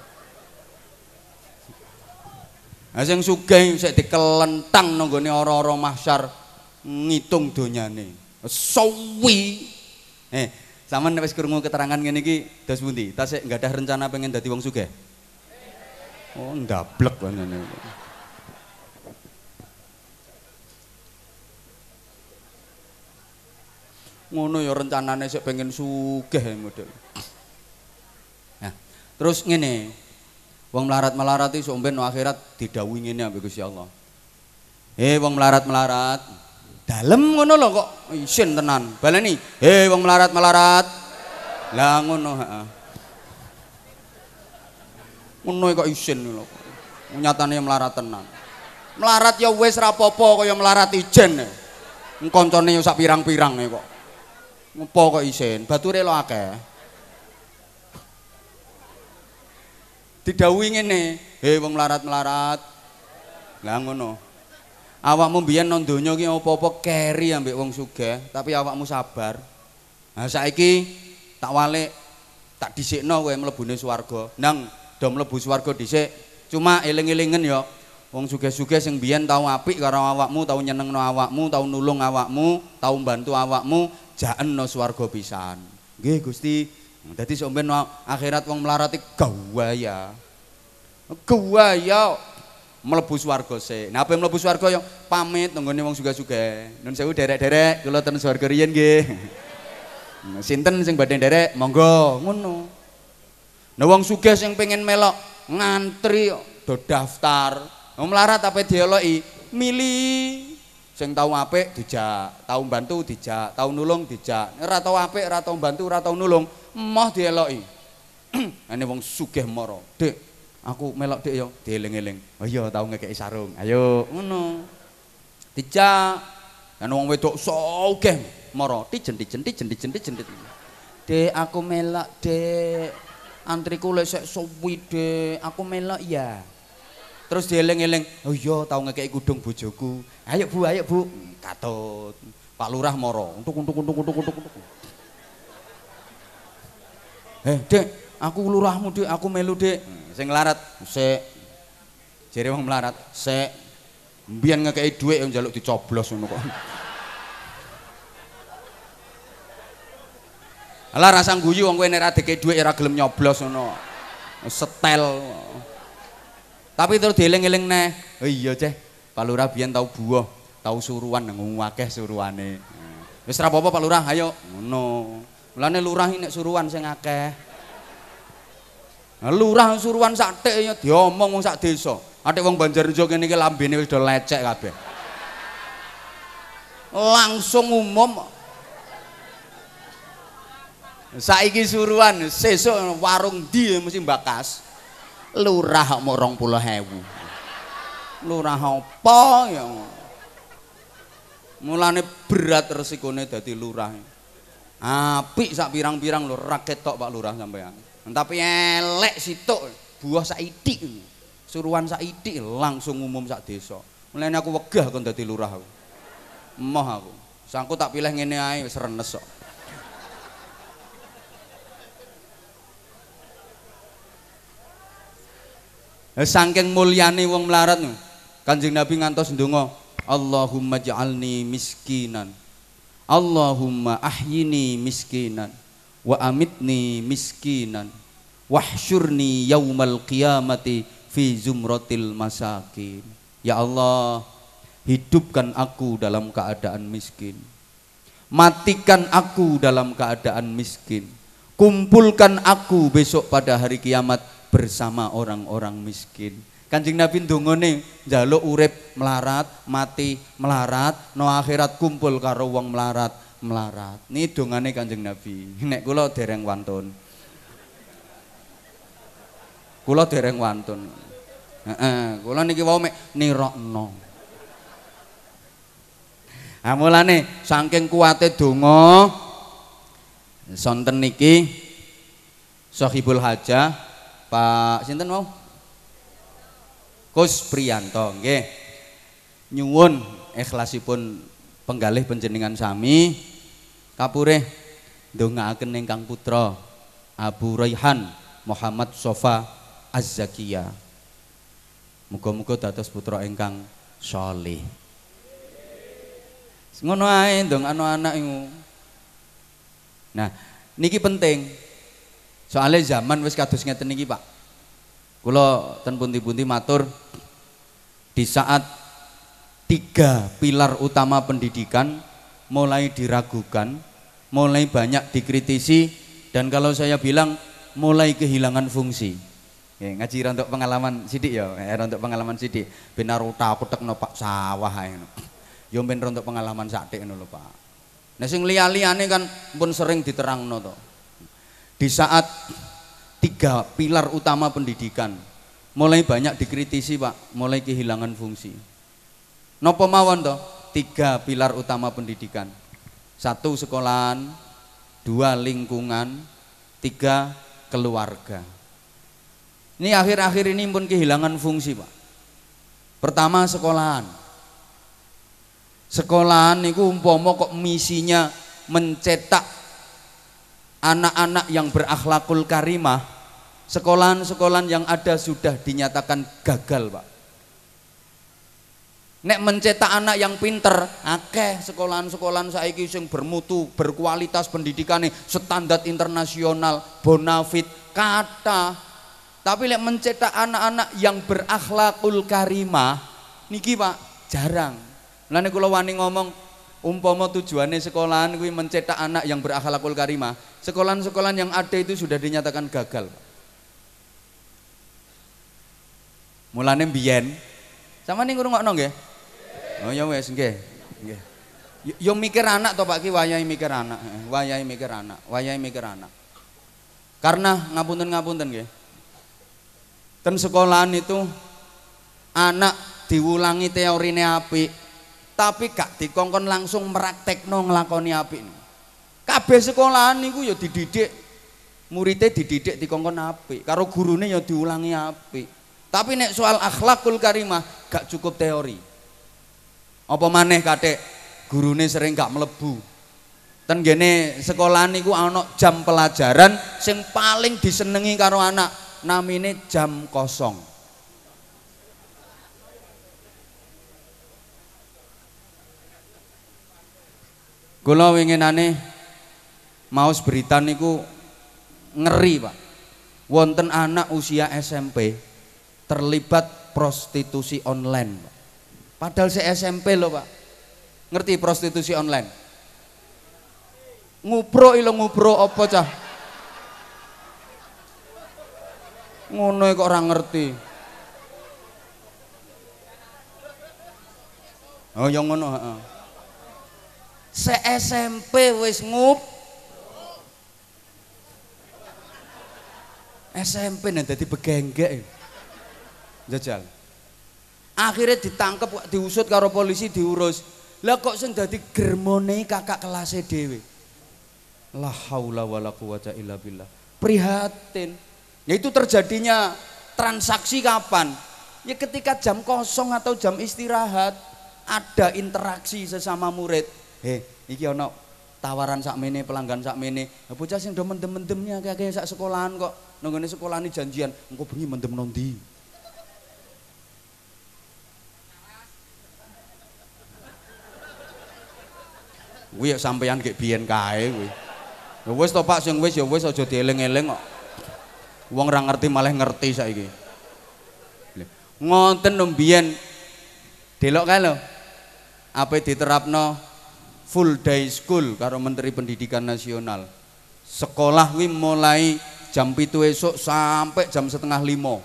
Nah sing sugih sik dikelentang nang gone ora-ora mahsyar ngitung donyane. Suwi. Eh, sampean wis krungu keterangan ngene iki dos pundi? Tas sik enggak ada rencana pengen dadi wong sugih? Oh, ndablek ngene. Ngono ya rencanane sik pengen sugih model. Terus ngene. Wong melarat-melarat iki somben no akhirat didhawuhi ngene ambek Gusti Allah. Hei wong melarat-melarat, dalem ngono lho kok isin tenan. Baleni, hei wong melarat-melarat. Lah ngono, heeh. Ngono kok isin lho. Nyatane melarat tenan. Melarat ya wis ra apa-apa kaya melarat ijen. Kancane yo sak pirang-pirang kok. Ngopo kok isin? Bature lo akeh. Didhawuhi ngene, "He wong melarat-melarat." Lah ngono. Awakmu mbiyen nang donya ki apa-apa keri ambek wong sugih, tapi awakmu sabar. Nah saiki tak walik tak dhisikno kowe mlebune swarga. Nang do mlebu swarga dhisik, cuma eling-elingen ya. Wong sugih-sugih sing biyen tau apik karo awakmu, tau nyenengno awakmu, tau nulung awakmu, tau bantu awakmu, jaen no swarga pisan. Nggih Gusti. Dadi sampeyan akhirat wong melarat gawaya. Guwaya mlebu swarga sik. Nah, apa mlebu swarga yo pamit nenggone wong suga-suga. Nun sewu derek-derek kula ten swarga riyen nggih. Sinten sing badhe derek? Monggo, ngono. Nah wong sugih sing pengen melok ngantri do daftar. Wong melarat apa dieloki? Milih sing tau apik dijak, tau bantu dijak, tau nulung dijak. Apik, ora tau bantu, ora tau nulung, moh dieloki. Ane wong sugih moro. Dik, aku melok dik yo dieling-eling. Oh iya tau ngekeki sarung. Ayo ngono. Dijak. Kan wong wedok sugih moro. Dijen dijen dijen dijen dijen. Dek aku melok, Dek. Antriku lek sik suwi, Dek. Aku melok ya. Terus dieling-eling, oh iya tau ngekeki kudung bojoku. Ayo Bu, ayo Bu. Katut. Pak Lurah moro. Untuk untuk untuk untuk untuk untuk. Eh, Dek, aku lurahmu, Dek. Aku melu, Dek. Sing larat, sik. Jere wong melarat, sik. Mbiyen ngekeki dhuwit njaluk dicoblos ngono kok. Alah rasa guyu wong kowe nek ra dikeki dhuwit ora gelem nyoblos ngono. Setel. Tapi terus dieling-eling neh. Oh iya, Ceh. Pak Lurah biyen tau buah, tau suruhan nang akeh suruhane. Wis ora apa-apa Pak Lurah, ayo. Ngono. Mulane lurah nek suruhan sing akeh. Lurah suruhan sak tik ya diomong wong sak desa. Atik wong Banjarnegara kene iki lambene wis do lecek kabeh. Langsung umum Saiki suruhan sesuk warung ndi mesti bakas. lurah mau rong puluh hewu lurah apa ya mulane berat resikone dadi lurah apik sak pirang-pirang lho raket tok Pak Lurah sampean tapi elek situk buah sak itik. Suruhan sak itik langsung umum sak desa. Mulane aku wegah kon dadi lurah aku. Emoh aku. Sangku tak pilih ngene ae wis renes kok. Saking mulyane wong melarat Kanjeng Nabi ngantos ndonga, Allahumma ja'alni miskinan. Allahumma ahyini miskinan wa amitni miskinan wahsyurni yaumal qiyamati fi zumratil masakin. Ya Allah, hidupkan aku dalam keadaan miskin. Matikan aku dalam keadaan miskin. Kumpulkan aku besok pada hari kiamat bersama orang-orang miskin. Kanjeng Nabi ndongone njaluk urip melarat, mati melarat, no akhirat kumpul karo wong melarat, melarat. Ini dongane Kanjeng Nabi. Nek kula dereng wantun. Kula dereng wantun. Heeh, kula niki wau mek nirokno. Nah, mulane saking kuate donga sonten niki Sahibul Hajah Pak sinten mau? Kus Priyanto nggih. Nyuwun ikhlasipun penggalih panjenengan sami kapure ndongaaken ingkang putra Abu Raihan Muhammad Sofa Az-Zakiyah. Muga-muga dados putra ingkang saleh. Ngono ae ndong anak-anak Nah, niki penting. Soalnya zaman wis kados ngeten iki, Pak. Kula ten pundi-pundi matur di saat tiga pilar utama pendidikan mulai diragukan, mulai banyak dikritisi dan kalau saya bilang mulai kehilangan fungsi. Ya, ngaji untuk pengalaman sidik ya, eh, untuk pengalaman sidik. Benar uta aku tekno Pak sawah ngono. Yo ben untuk pengalaman saktik ngono lho, Pak. Nah sing liya-liyane kan pun sering diterangno to di saat tiga pilar utama pendidikan. Mulai banyak dikritisi pak. Mulai kehilangan fungsi. Nopo mawon toh? Tiga pilar utama pendidikan. Satu sekolahan. Dua lingkungan. Tiga keluarga. Ini akhir-akhir ini pun kehilangan fungsi pak. Pertama sekolahan. Sekolahan itu umpomo kok misinya mencetak anak-anak yang berakhlakul karimah, sekolahan-sekolahan yang ada sudah dinyatakan gagal, Pak. Nek mencetak anak yang pinter, akeh sekolahan-sekolahan saiki sing bermutu, berkualitas pendidikan standar internasional, bonafit, kata. Tapi lek mencetak anak-anak yang berakhlakul karimah niki Pak jarang. Lane kula wani ngomong umpama tujuannya sekolahan kuwi mencetak anak yang berakhlakul karimah, sekolahan-sekolahan yang ada itu sudah dinyatakan gagal. Mulane biyen sama nih ngrungokno nggih? Oh ya wes nggih. Nggih. Yo mikir anak to Pak Ki wayahe mikir anak, wayahe mikir anak, wayahe mikir anak. Karena ngapunten-ngapunten nggih. Ten sekolahan itu anak diulangi teorine apik, tapi gak dikongkon langsung meraktekno nglakoni apik. Kabeh sekolahan niku ya dididik muridnya dididik dikongkon apik, karo gurune ya diulangi apik. Tapi nek soal akhlakul karimah gak cukup teori. Apa maneh katik gurune sering gak melebu. Ten gene sekolahan niku ana jam pelajaran sing paling disenengi karo anak namine jam kosong. Kula winginane maos berita niku ngeri, Pak. Wonten anak usia SMP terlibat prostitusi online. Padahal saya SMP loh, Pak. Ngerti prostitusi online? Ngupro ilo ngupro apa cah? ngono kok ora ngerti oh yang ngono se SMP wis ngup SMP nih jadi begenggek jajal akhirnya ditangkap diusut karo polisi diurus lah kok sing dadi germone kakak kelasnya dewe la haula wala quwata illa billah prihatin Ya itu terjadinya transaksi kapan? Ya ketika jam kosong atau jam istirahat ada interaksi sesama murid. Heh, iki ono tawaran sak mene pelanggan sak mene. Ya bocah sing do mendem-mendemnya kayak sak sekolahan kok. Nonggone sekolahan ini janjian, engko bengi mendem nondi. Kuwi ya sampeyan kayak biyen kae kuwi. Ya wis to Pak sing wis ya wis aja dieling-eling kok. Wong ngerti malah ngerti saiki. Ngonten mbiyen delok kae lho. Apa diterapno full day school karo Menteri Pendidikan Nasional. Sekolah wi mulai jam pitu esok sampai jam setengah lima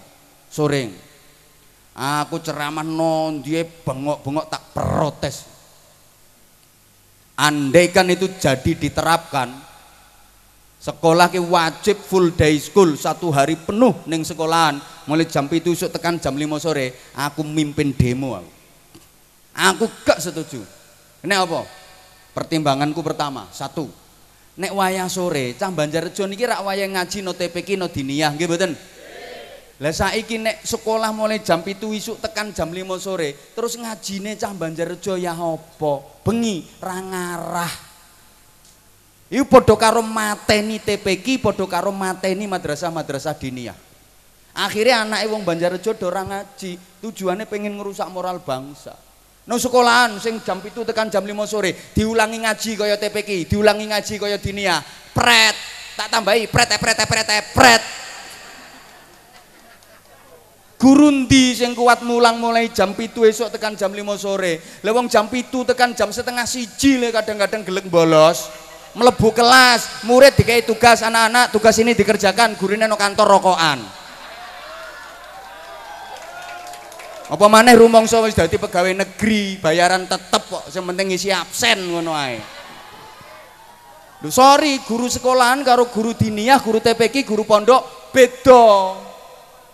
sore. Aku ceramah non dia bengok-bengok tak protes. Andaikan itu jadi diterapkan, sekolah ke wajib full day school satu hari penuh neng sekolahan. Mulai jam itu tekan jam 5 sore aku mimpin demo aku, aku gak setuju. Ini apa? Pertimbanganku pertama satu. Nek wayah sore cah Banjarjo niki rak wayah ngaji no TPK no diniyah nggih mboten lah saiki nek sekolah mulai jam itu isuk tekan jam 5 sore terus ngajine cah Banjarjo ya apa bengi ra ngarah Iku padha karo mateni TPQ, padha karo mateni madrasah-madrasah diniyah. Akhirnya anaknya wong Banjarjo do ora ngaji, tujuannya pengen ngerusak moral bangsa. No sekolahan sing jam itu tekan jam 5 sore, diulangi ngaji kaya TPQ, diulangi ngaji kaya diniyah. Pret, tak tambahi pret pret pret pret. Gurundi sing kuat mulang mulai jam pitu esok tekan jam 5 sore. Lewong jam pitu tekan jam setengah siji le kadang-kadang gelek bolos melebu kelas murid dikai tugas anak-anak tugas ini dikerjakan gurunya no kantor rokokan. Apa maneh rumongso wis dadi pegawai negeri bayaran tetep kok yang penting ngisi absen ngono ae. Sorry guru sekolahan karo guru diniyah guru TPK guru pondok beda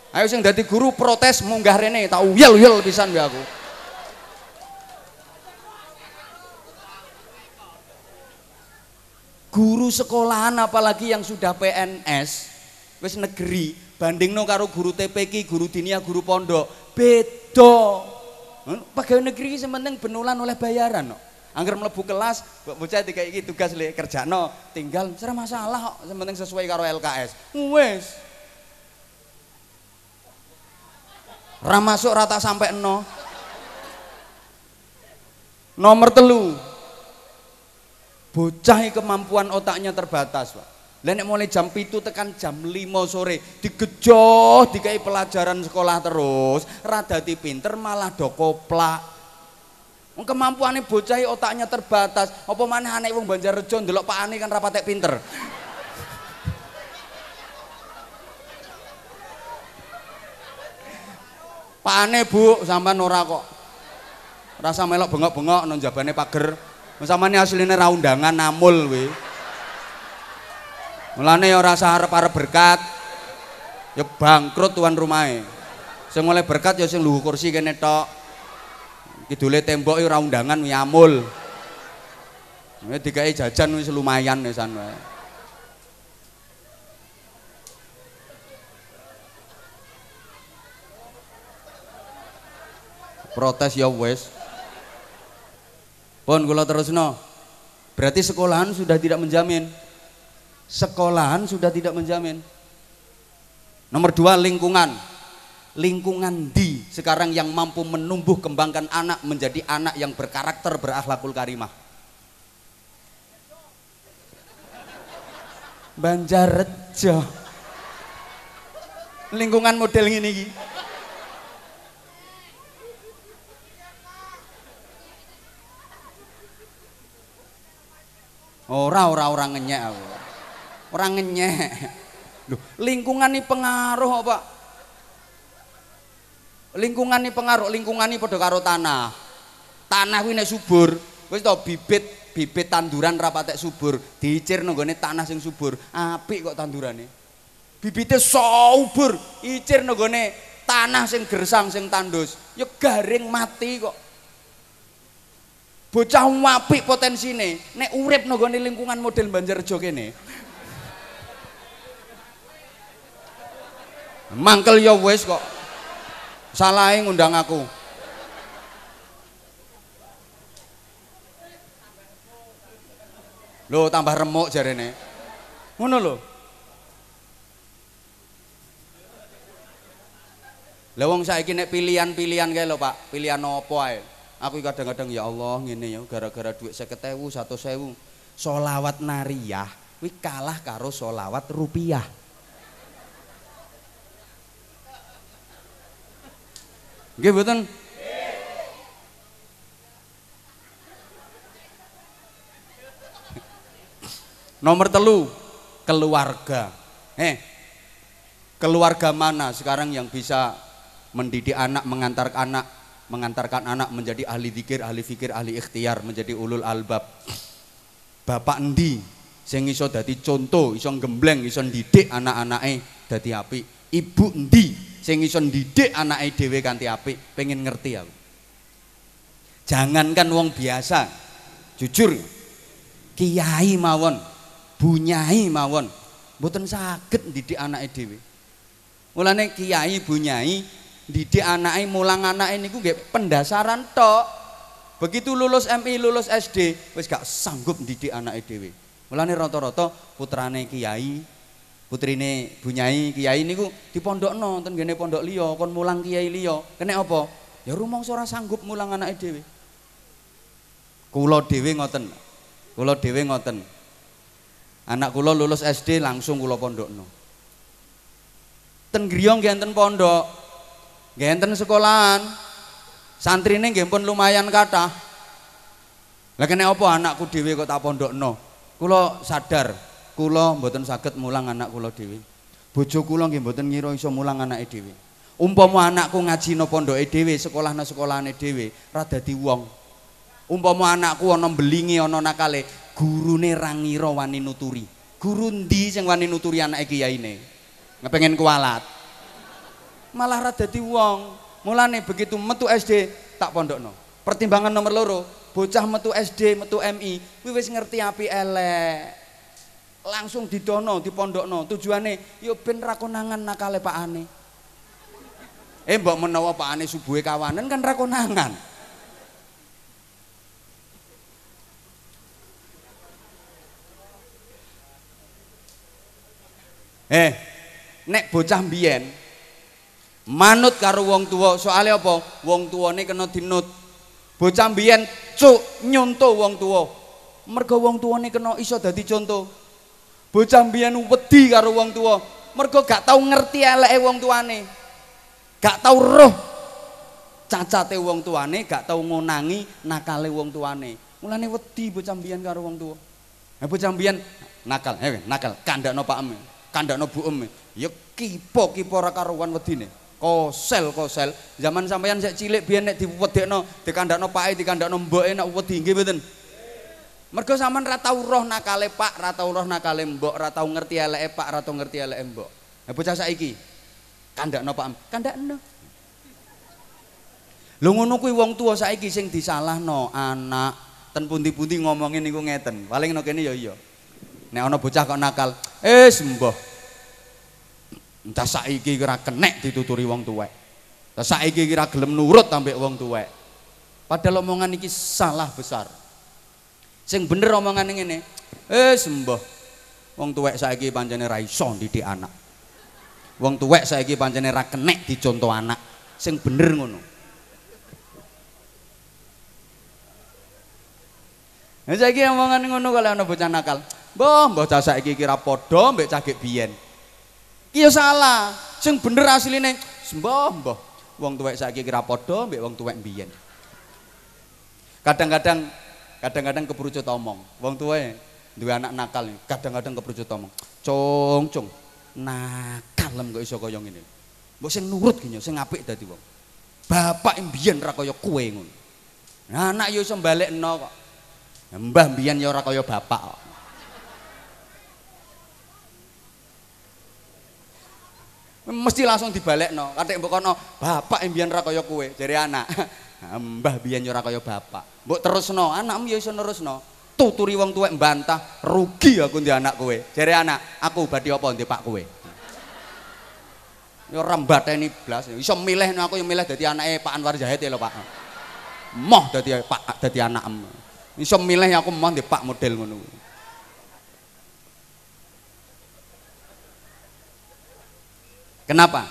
ayo sing dadi guru protes munggah rene tak uyel-uyel pisan aku. Guru sekolahan apalagi yang sudah PNS wis negeri banding no karo guru TPK, guru dinia, guru pondok beda. Pegawai negeri sementing benulan oleh bayaran no. anggar melebu kelas bocah tiga iki tugas kerja no tinggal serah masalah kok sesuai karo LKS wes ramasuk rata sampai no nomor telu bocah kemampuan otaknya terbatas pak Lah nek mulai jam pitu tekan jam 5 sore digejoh dikai pelajaran sekolah terus, radati pinter malah do koplak. Wong kemampuane bocah otaknya terbatas. Apa maneh anak wong Banjarrejo ndelok pakane kan rapatek pinter. Pakane Bu, sampean ora kok. Rasa melok bengok-bengok nang jabane pager. Samane asline ra undangan namul kuwi. Mulane ya ora usah arep-arep berkat. Ya bangkrut tuan rumahe. Sing oleh berkat ya sing luhu kursi kene tok. Kidule tembok ora undangan nyamul. Ya dikai jajan wis lumayan wisan wae. Protes ya wis. Pun kula terusno. Berarti sekolahan sudah tidak menjamin sekolahan sudah tidak menjamin. Nomor dua lingkungan. Lingkungan di sekarang yang mampu menumbuh kembangkan anak menjadi anak yang berkarakter berakhlakul karimah. Banjarrejo. Lingkungan model ini. Ora ora ora ngenyek aku. Orang ngenyek. Loh, lingkungan ini pengaruh apa? Lingkungan ini pengaruh lingkungan ini pada karo tanah. Tanah ini subur wis tau bibit bibit tanduran rapatek subur. Dicir nenggone tanah sing subur. Apik kok tandurane. Bibitnya subur icir nenggone tanah sing gersang sing tandus. Ya garing mati kok bocah apik potensine nek urip nenggone lingkungan model Banjarjo kene Mangkel ya wis kok. Salahe ngundang aku. Loh tambah remuk jarene. Ngono lho. Lah wong saiki nek pilihan-pilihan kae lho Pak, pilihan apa ae. Aku kadang-kadang ya Allah ngene ya gara-gara duit 50.000, 100.000. Solawat nariyah kuwi kalah karo solawat rupiah. Nggih mboten? Nomor telu, keluarga. Eh, keluarga mana sekarang yang bisa mendidik anak, mengantarkan anak, mengantarkan anak menjadi ahli zikir, ahli fikir, ahli ikhtiar, menjadi ulul albab. Bapak endi sing iso dadi contoh, iso gembleng, iso didik anak-anake dadi apik. Ibu endi sing iso ndidik anake dhewe kanthi apik, pengen ngerti aku. Jangankan wong biasa, jujur kiai mawon, bunyai mawon, mboten saged ndidik anake dhewe. Mulane kiai bunyai didik anake mulang anake niku nggih pendasaran tok. Begitu lulus MI, lulus SD, wis gak sanggup didik anake dhewe. Mulane rata-rata putrane kiai putrine Bunyai Kiai niku dipondokno ten gene pondok liya kon mulang kiai liya. Kena apa? Ya rumangsa ora sanggup mulang anake dhewe. Kula dhewe ngoten. Kula dhewe ngoten. Anak kula lulus SD langsung kula pondokno. Ten griya nggih enten pondok nggih enten sekolahan santrine nggih pun lumayan kathah lah kena apa anakku dhewe kok tak pondokno kula sadar kula mboten saged mulang anak kula dhewe. Bojo kula nggih mboten ngira iso mulang anake dhewe. Umpama anakku ngaji no pondoke dhewe, sekolah no sekolahane dhewe, ra dadi wong. Umpama anakku ana mbelingi ana nakale, gurune ra ngira wani nuturi. Guru ndi sing wani nuturi anake kiyaine? Ngepengen kualat. Malah ra dadi wong. Mulane begitu metu SD tak pondokno. Pertimbangan nomor loro, bocah metu SD, metu MI, kuwi wis ngerti api elek. langsung didono dipondokno tujuane yo ben ra konangan nakale pakane eh mbok menawa pakane subuhe kawanan kan ra konangan eh nek bocah mbiyen manut karo wong tua soalnya apa wong tuane kena dinut bocah mbiyen cuk nyonto wong tua mergo wong tuane kena iso dadi contoh Bocah mbiyen wedi karo wong tua. Mergo gak tau ngerti eleke wong tuane. Gak tau roh cacate wong tuane, gak tau ngonangi nakale wong tuane. Mulane wedi bocah mbiyen karo wong tua. Nah bocah mbiyen nakal, eh nakal, kandakno pakem, kandakno buem. Ya kipo-kipo ora karuan wedine. Kosel kosel. Zaman sampeyan sik cilik biyen nek diwedekno, dikandakno pake, dikandakno mboke nek wedi nggih mboten. Mergo sampean ra tau roh nakale Pak, ra tau roh nakale Mbok, ra tau ngerti eleke Pak, ra tau ngerti eleke Mbok. Lah bocah saiki kandakno Pak, kandakno. Lho ngono kuwi wong tua saiki sing disalahno anak ten pundi-pundi ngomongin niku ngeten. Paling nek kene ya iya. Nek ana bocah kok nakal, eh sembah. Entah saiki kira kenek dituturi wong tuwek. Entah saiki kira gelem nurut ambek wong tuwek. Padahal omongan iki salah besar. Sing bener omongane ngene. Eh sembah. Wong tuwek saiki pancene ra iso didik anak. Wong tuwek saiki pancene ra kenek dicontoh anak. Sing bener ngono. Nah saiki omongan ngono kalau ana bocah nakal. Mbah, mbah cah saiki kira padha mbek cah biyen. Ki salah. Sing bener asline. Sembah, mbah. Wong tuwek saiki kira padha mbek wong tuwek biyen. Kadang-kadang kadang-kadang keperucut omong. Wong tua dua anak nakal kadang-kadang keperucut omong. Cung cung. Nakal lem kok iso kaya ngene. Mbok sing nurut ki sing apik dadi wong. Bapak mbiyen ra kaya kowe ngono. Anak yo iso balekno kok. Mbah mbiyen ya ora kaya bapak kok mesti langsung dibalekno katik mbok kono bapak mbiyen ra kaya kowe jare anak mbah biyen ora kaya bapak Mbok terusno, anakmu ya iso nerusno. Tuturi wong tuwek mbantah, rugi aku ndek anak kowe. Jare anak, aku badhe apa ndek pak kowe? Ya ora mbateni blas, iso milih aku yang milih dadi anake Pak Anwar Zahid ya lho, Pak. Moh dadi Pak dadi anakmu. Iso milih aku moh ndek Pak model ngono. Kenapa?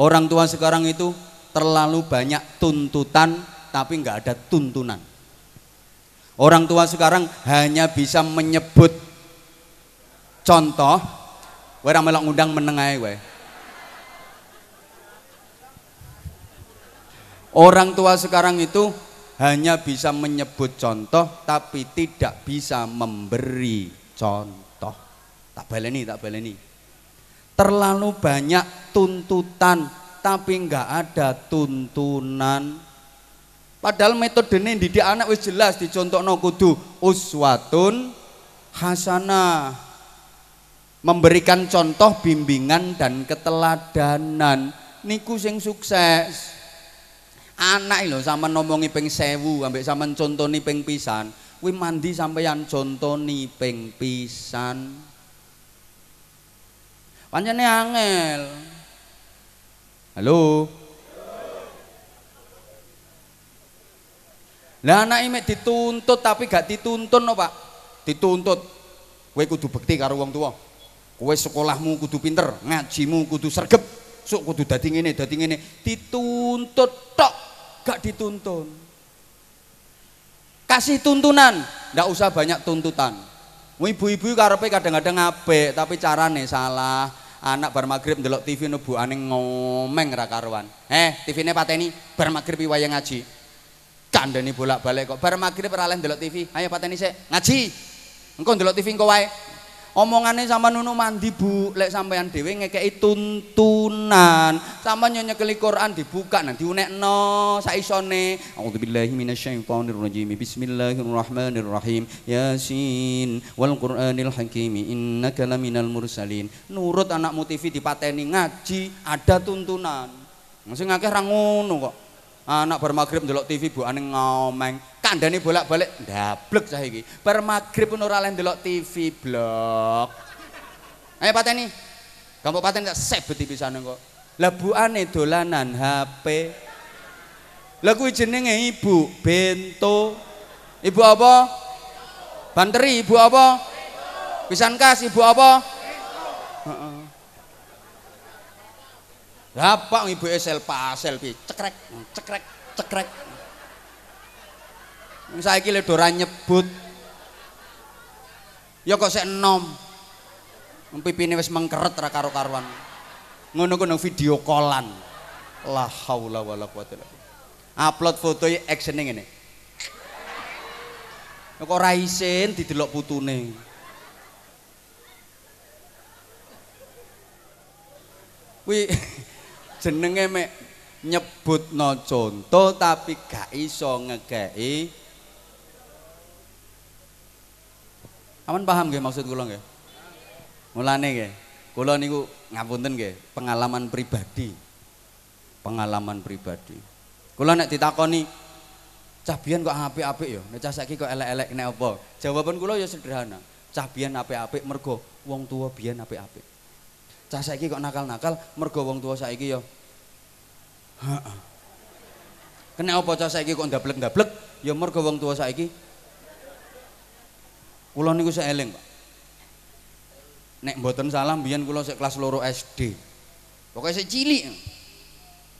Orang tua sekarang itu terlalu banyak tuntutan tapi nggak ada tuntunan. Orang tua sekarang hanya bisa menyebut contoh, gue melok ngundang menengai gue. Orang tua sekarang itu hanya bisa menyebut contoh tapi tidak bisa memberi contoh. Tak baleni, tak baleni. Terlalu banyak tuntutan tapi nggak ada tuntunan Padahal metode ini didik anak wis jelas dicontohno kudu uswatun hasanah. Memberikan contoh bimbingan dan keteladanan niku sing sukses. Anak lho sama ngomongi ping sewu ambek sama contoni ping pisan. Kuwi mandi sampeyan contoni ping pisan. Pancene angel. Halo. Lah anak mek dituntut tapi gak dituntun no, Pak. Dituntut. Kowe kudu bekti karo wong tua. Kowe sekolahmu kudu pinter, ngajimu kudu sergep. Sok kudu dadi ngene, dadi ngene. Dituntut tok, gak dituntun. Kasih tuntunan, ndak usah banyak tuntutan. Ibu-ibu karepe kadang-kadang apik, tapi carane salah. Anak bar magrib ndelok TV nubu aneh ngomeng ra karuan. Eh, TV-ne pateni bar magrib wayang ngaji. Kandani bolak-balik kok. Bareng maghrib ora ndelok TV ayo pateni sik ngaji. Engko ndelok TV engko wae omongane sama nunu mandi bu. Lek sampean dhewe ngekeki tuntunan. Sama nyekeli Quran dibuka nanti unekno saisone. Auzubillahi minasyaitonir rajim bismillahirrahmanirrahim. Yasin. Wal qur'anil hakim innaka laminal mursalin. Nurut anakmu TV dipateni ngaji ada tuntunan. Sing akeh ra kok. Anak bar maghrib ndelok TV bu ane ngomeng kandani bolak-balik ndablek saiki bar maghrib pun ora ndelok TV blok. Ayo pateni. Gampang pateni tak sebet pisan kok. Lah bu ane dolanan HP lah kuwi jenenge ibu bento. Ibu apa? Banteri ibu apa? Pisan kas ibu apa? Heeh. Bapak ibu sel pasel pi cekrek cekrek cekrek. Saiki le ora nyebut. Ya kok sik enom. Pipine wis mengkeret ra karo-karuan. Ngono ku nang video callan. La haula wala quwata illa Upload foto action ngene. Kok ora isin didelok putune. Kuwi jenenge mek nyebutno contoh tapi gak iso ngekei Aman paham nggih maksud kula nggih? Mulane nggih, kula niku ngapunten nggih, pengalaman pribadi. Pengalaman pribadi. Kula nek ditakoni cah biyen kok apik-apik ya, nek cah saiki kok elek-elek nek apa? Jawaban kula ya sederhana. Cah biyen apik-apik mergo wong tua biyen apik-apik. Cah saiki kok nakal-nakal mergo wong tua saiki ya Heeh. Kena apa cah saiki kok ndablek-ndablek? Ya mergo wong tua saiki Kula niku saya eling, Pak. Nek mboten salah mbiyen kula sik kelas loro SD. Pokoke sik cilik.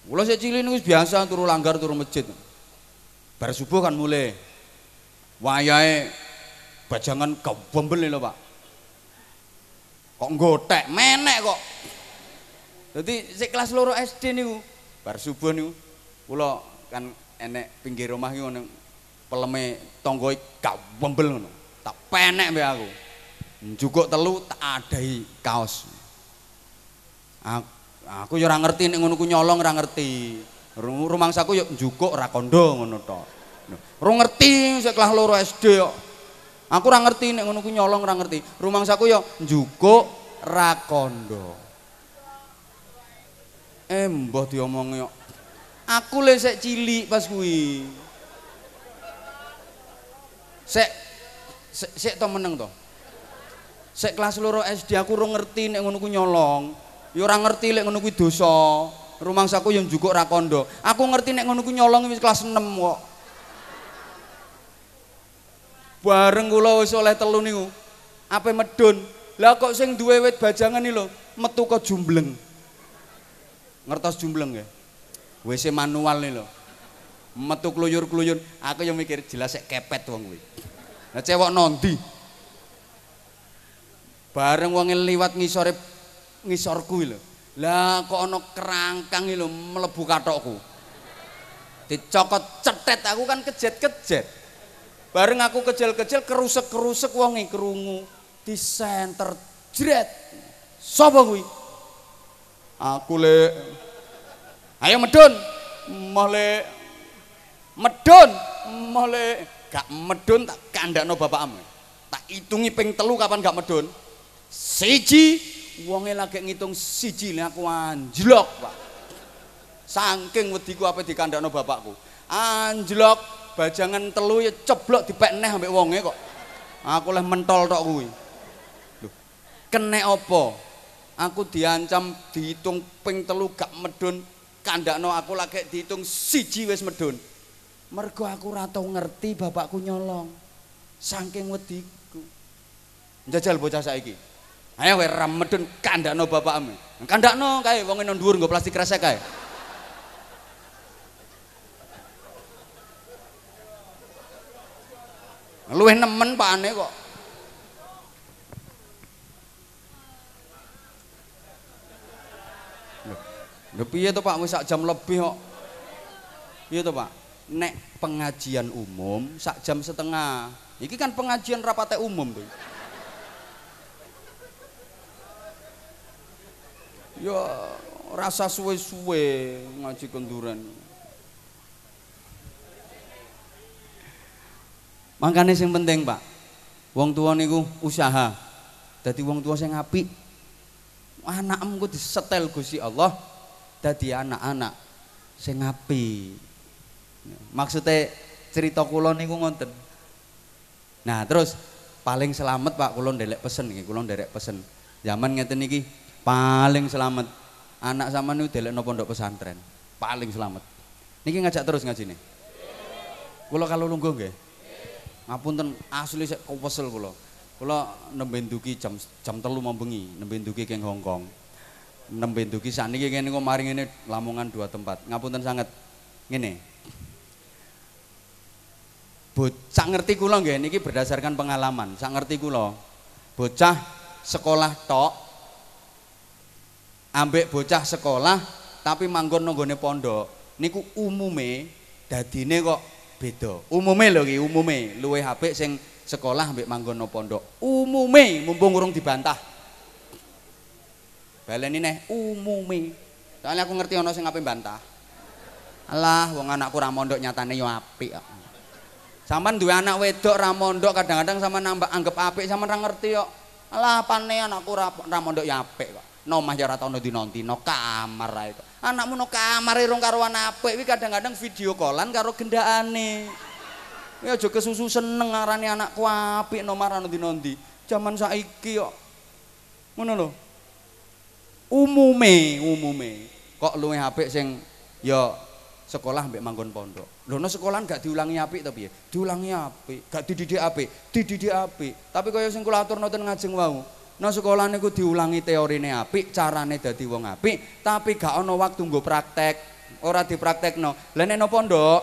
Kula sik cilik niku biasa turu langgar turu masjid. Bar subuh kan mulai wayahe bajangan kebembel lho, Pak. Kok nggotek, menek kok. Dadi sik kelas loro SD niku bar subuh niku kula kan enek pinggir rumah iku ngono peleme tangga wembel ngono. Tak penek mbek aku. Njukuk telu tak adai kaos. Aku, aku ya ora ngerti nek ngono ku nyolong ora ngerti. Rumangsaku yo njukuk ora kondo ngono to ora ngerti sekolah loro SD yo aku ora ngerti nek ngono ku nyolong ora ngerti. Rumangsaku yo njukuk ra kondo. Eh mbah diomong yo aku le sik cilik pas kuwi. Sik sik sik to meneng to? Sik kelas loro SD aku ora ngerti nek ngono ku nyolong. Ya ora ngerti lek ngono kuwi dosa. Rumangsaku yang juga ora kondo. Aku ngerti nek ngono ku nyolong wis kelas 6 kok. Bareng kula wis oleh telu niku. Ape medun? Lah kok sing duwe wit bajangan iki lho metu kok jumbleng? Ngertos jumbleng ya? WC manual nih lho. Metu kluyur-kluyur. Aku yang mikir jelas sik kepet wong kuwi Lah cewek nondi. Bareng wong liwat ngisore ngisorku lho. Lah kok ana kerangkang lho mlebu katokku. Dicokot cetet aku kan kejet-kejet. Bareng aku kecil-kecil kerusek-kerusek wonge krungu di center jret. Sopo kuwi? Aku le Ayo medun. Moh le medun. Moh le gak medun tak kandakno bapakmu. Tak hitungi ping telu kapan gak medun. Siji wonge lagi ngitung siji aku anjlok pak. Saking wediku apa dikandakno bapakku. Anjlok bajangan telu ya ceblok dipek neh ambek wonge kok. Aku leh mentol tok kuwi. Lho kene apa? Aku diancam dihitung ping telu gak medun kandakno aku lagi dihitung siji wis medun. Mergo aku ora tau ngerti bapakku nyolong saking wediku. Njajal bocah saiki. Ayo kowe remedun kandakno bapakmu. Kandakno kae wong nang dhuwur nggo plastik kresek kae. Luwih nemen pakane kok. Lho piye to Pak? Wis sak jam lebih kok. Piye to Pak? nek pengajian umum sak jam setengah ini kan pengajian rapatnya umum tuh ya rasa suwe-suwe ngaji kenduran. Makanya yang penting pak. Wong tua niku usaha. Jadi wong tua saya ngapi anakmu disetel Gusti Allah jadi anak-anak saya ngapi Maksudnya cerita kula niku ngonten. Nah, terus paling selamat Pak kula ndelek pesen iki, kula nderek pesen. Zaman ngeten iki paling selamat anak sama niku delekno pondok pesantren. Paling selamat. Niki ngajak terus ngajine. Kula kalau lungguh nggih. Ngapunten asli sik kewesel kula. Kula nembe nduki jam jam 3 bengi, nembe nduki keng Hongkong. Nembe nduki sakniki kene kok mari ngene Lamongan dua tempat. Ngapunten sangat. Ngene, bocah ngerti kula nggih niki berdasarkan pengalaman. Sak ngerti kula bocah sekolah tok ambek bocah sekolah tapi manggon nonggone pondok niku umume dadine kok beda. Umume lho iki umume. Luwih apik sing sekolah ambek manggon pondok. Umume mumpung urung dibantah. Baleni neh umume. Soalnya aku ngerti ana sing ape bantah alah wong anakku ra mondok nyatane yo apik. kok Sampeyan duwe anak wedok ra mondok kadang-kadang sama nambah anggap apik sama ra ngerti kok. Alah apane anakku ra ra mondok ya apik kok. Nomah ya ora tau ndi no kamar ae kok. Anakmu no kamar irung karo anak apik kuwi kadang-kadang video callan karo gendakane. Ya aja kesusu seneng ngarani anakku apik nomah ra ndi-ndi. Zaman saiki kok. Ngono lho. Umume, umume kok luwih apik sing ya sekolah mbek manggon pondok. Lho no sekolahan gak diulangi apik tapi ya. Diulangi apik, gak dididik apik, dididik apik. Tapi kaya sing kula aturno ten ngajeng wau. No sekolah niku diulangi teorine apik, carane dadi wong apik, tapi gak ana waktu nggo praktek. Ora dipraktekno. Lah nek no pondok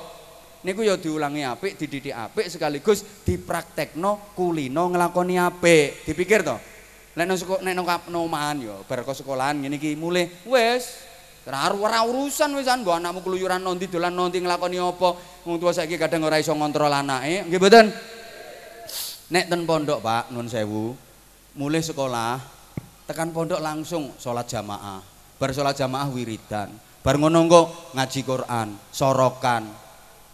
niku ya diulangi apik, dididik apik sekaligus dipraktekno kulino nglakoni apik. Dipikir to? Nek no nek no noman ya bar sekolahan ngene iki mulih wis Ora urusan wisan mbok anakmu keluyuran nondi dolan nondi nglakoni apa. Wong tua saiki kadang ora iso ngontrol anake. Nggih mboten? Nek ten pondok, Pak, nuwun sewu. Mulai sekolah tekan pondok langsung sholat jamaah. Bar sholat jamaah wiridan. Bar ngono ngaji Quran, sorokan.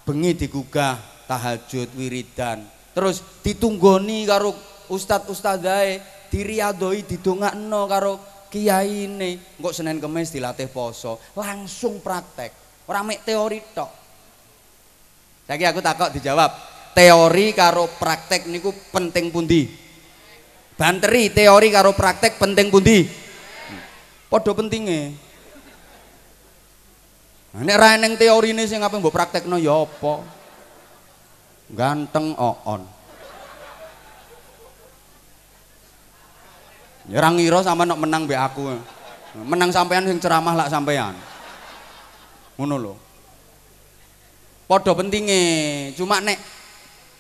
Bengi digugah tahajud wiridan. Terus ditunggoni karo ustad ustadzae, diriadoi didongakno karo kiai ini kok Senin Kemis dilatih poso langsung praktek. Orang mek teori tok. Saiki aku takok dijawab teori karo praktek niku penting pundi? Banteri teori karo praktek penting pundi? Podo pentingnya nah, nek ra neng teori ini sing apa mbok praktekno ya apa? Ganteng on Ya ora ngira sama nok menang mbek aku. Menang sampean sing ceramah lak sampean. Ngono lho. Padha pentinge, cuma nek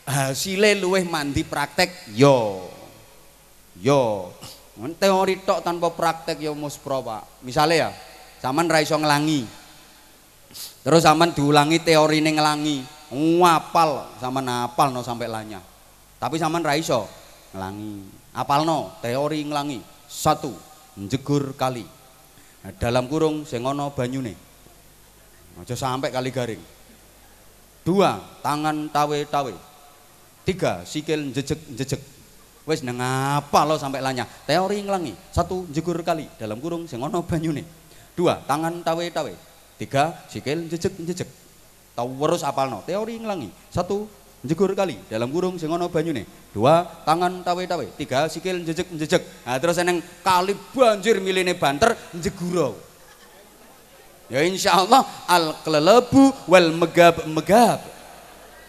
hasilnya luweh mandi praktek yo. Yo. Teori tok tanpa praktek yo muspro, Pak. Misale ya, sampean ra iso nglangi. Terus sampean diulangi teorine nglangi. Ngapal, sampean apal no sampai lanya. Tapi sampean ra iso nglangi. Apalno teori nglangi. Satu njegur kali. Nah, dalam kurung sing banyune. Aja sampai kali garing. Dua tangan tawe-tawe. Tiga sikil jejek jejek wis nang apa lo sampai lanya teori nglangi. Satu njegur kali. Dalam kurung sing banyune. Dua tangan tawe-tawe. Tiga sikil jejek jejek tau terus apalno? Teori nglangi. Satu jegur kali dalam kurung sing ana banyune. Dua tangan tawe-tawe. Tiga sikil jejek-jejek nah terus eneng kali banjir miline banter jeguro ya insyaallah al klelebu wal megab megab.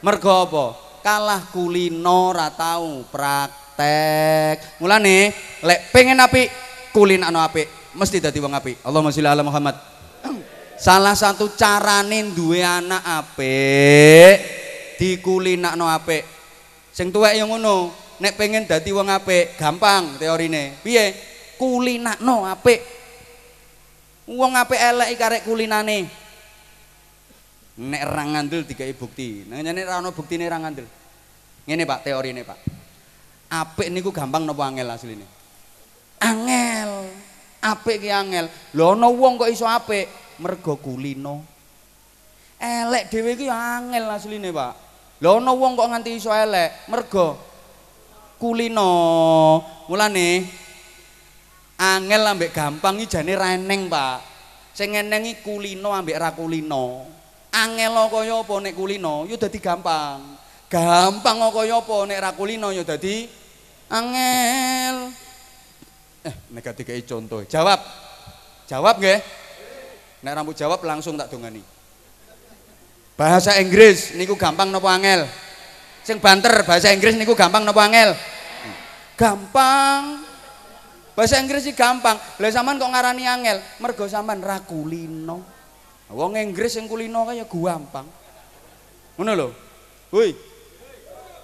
Mergo kalah kulino ora tau praktek. Mulane lek pengen api kulin anu api mesti dadi wong api Allahumma sholli ala Muhammad. Salah satu carane duwe anak apik dikulinakno apik. Sing tuwek yo ngono, nek pengen dadi wong apik, gampang teorine. Piye? Kulinakno apik. Wong apik elek karek kulinane. Nek ra ngandel dikai bukti. Nek nek ra ono buktine ra ngandel. Ngene Pak teorine Pak. Apik niku gampang napa angel asline? Angel. Apik ki angel. Lho ana wong kok iso apik mergo kulino. Elek dhewe ki angel asline Pak. Lho ana wong kok nganti iso elek, mergo kulino. Mulane angel ambek gampang iki jane reneng, Pak. Sing eneng iki kulino ambek ra kulino. Angel kaya apa nek kulino, yo dadi gampang. Gampang kaya apa nek ra kulino yo dadi angel. Eh, nek dikei contoh. Jawab. Jawab nggih? Nek rambut jawab langsung tak dongani. Bahasa Inggris niku gampang nopo angel? Sing banter bahasa Inggris niku gampang nopo angel? Gampang. Bahasa Inggris sih gampang. Lah sampean kok ngarani angel? Mergo sampean ra kulino. Wong Inggris sing kulino kaya gampang. Ngono lho. Woi.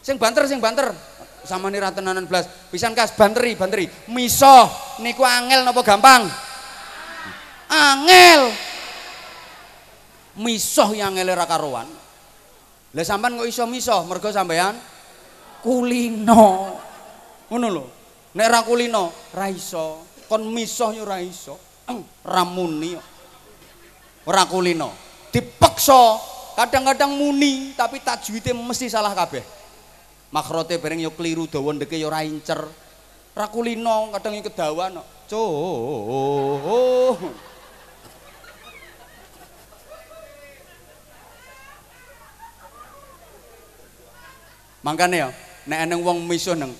Sing banter sing banter. Sama nih ratenanan belas. Pisan kas banteri banteri. Miso niku angel nopo gampang? Angel. Misoh yang angel ra karuan. Lah sampean kok iso misoh mergo sampean kulino. Ngono lho. Nek ra kulino ra iso. Kon misoh yo ra iso. Ramuni ora kulino. Dipeksa kadang-kadang muni tapi tajwidnya mesti salah kabeh. Makrote bareng yo keliru dawa ndeke yo ora incer. Ra kulino kadang yo kedawan. Cuh. Mangkane ya, nek ana wong misuh nang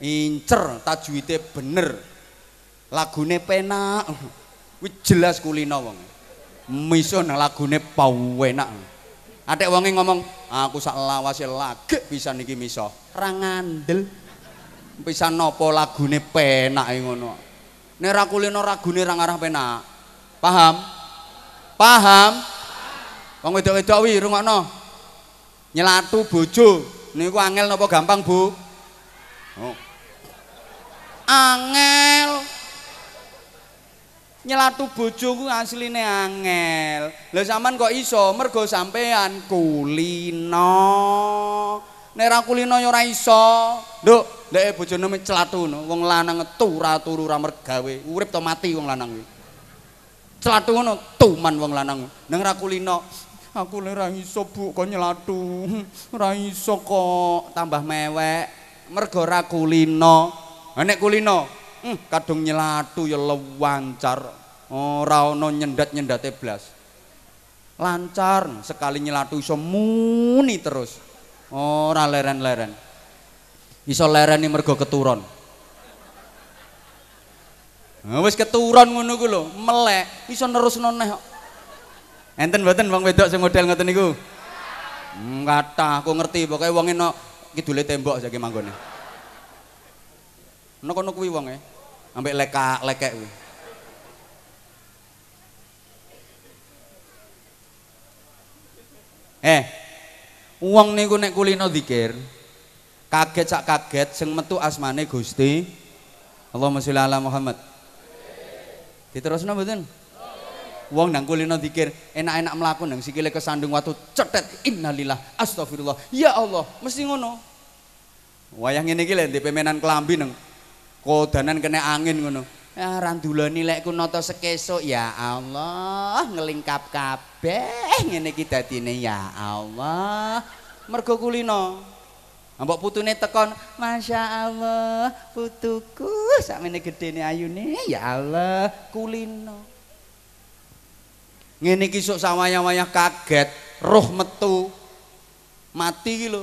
incer tajwide bener. Lagune penak. Kuwi jelas kulino wong. Misuh nang lagune pawenak. Atek wonge ngomong, aku sak lawase lagek bisa niki miso. Ra ngandel. Bisa napa lagune penake ngono. Nek ra kulino ragune ra ngarah penak. Paham? Paham? Wong wedok-wedok wi rungokno. Nyelatu bojo. Niku angel napa gampang, Bu? Oh. Angel. Nyelatu bojo ku asline angel. Lah sampean kok iso mergo sampean kulino. Nek ra kulino ya ora iso. Nduk, ndek bojone celatu ngono. Wong lanang turu turu ra mergawe. Urip to mati wong lanang kuwi. Celatu ngono tuman wong lanang. Nang ra kulino aku le ra iso bu kok nyelatu. Ra iso kok. Tambah mewek. Mergo ra kulino. Nek kulino? Hm, kadung nyelatu ya lancar. Ora ana nyendat-nyendate blas. Lancar. Sekali nyelatu iso muni terus. Ora leren-leren. Iso lereni mergo keturun Nah, wis keturun ngono ku lho, melek. Iso nerusno neh. Enten mboten wong wedok sing model ngoten niku? Hmm, kathah, aku ngerti pokoke wong eno kidule tembok saiki manggone. Ono kono kuwi wonge. Ambek leka lekek kuwi. Eh. Wong niku nek kulino zikir, kaget sak kaget sing metu asmane Gusti Allahumma sholli ala Muhammad. Diterusno mboten? Wong nang kulino dikir enak-enak melaku nang sikile kesandung watu cetet innalillah astagfirullah ya Allah mesti ngono. Wayang iki lho di pemenan kelambi nang kodanan kena angin ngono. Ya randulani lek ku nata sekesuk. Ya Allah ngelingkap kabeh ngene iki dadine. Ya Allah mergo kulino. Mbok putune tekon, Masya Allah, putuku. Sakmene gedene ayune, ya Allah, kulino. Ngene iki sok sawaya-waya kaget roh metu mati iki lho.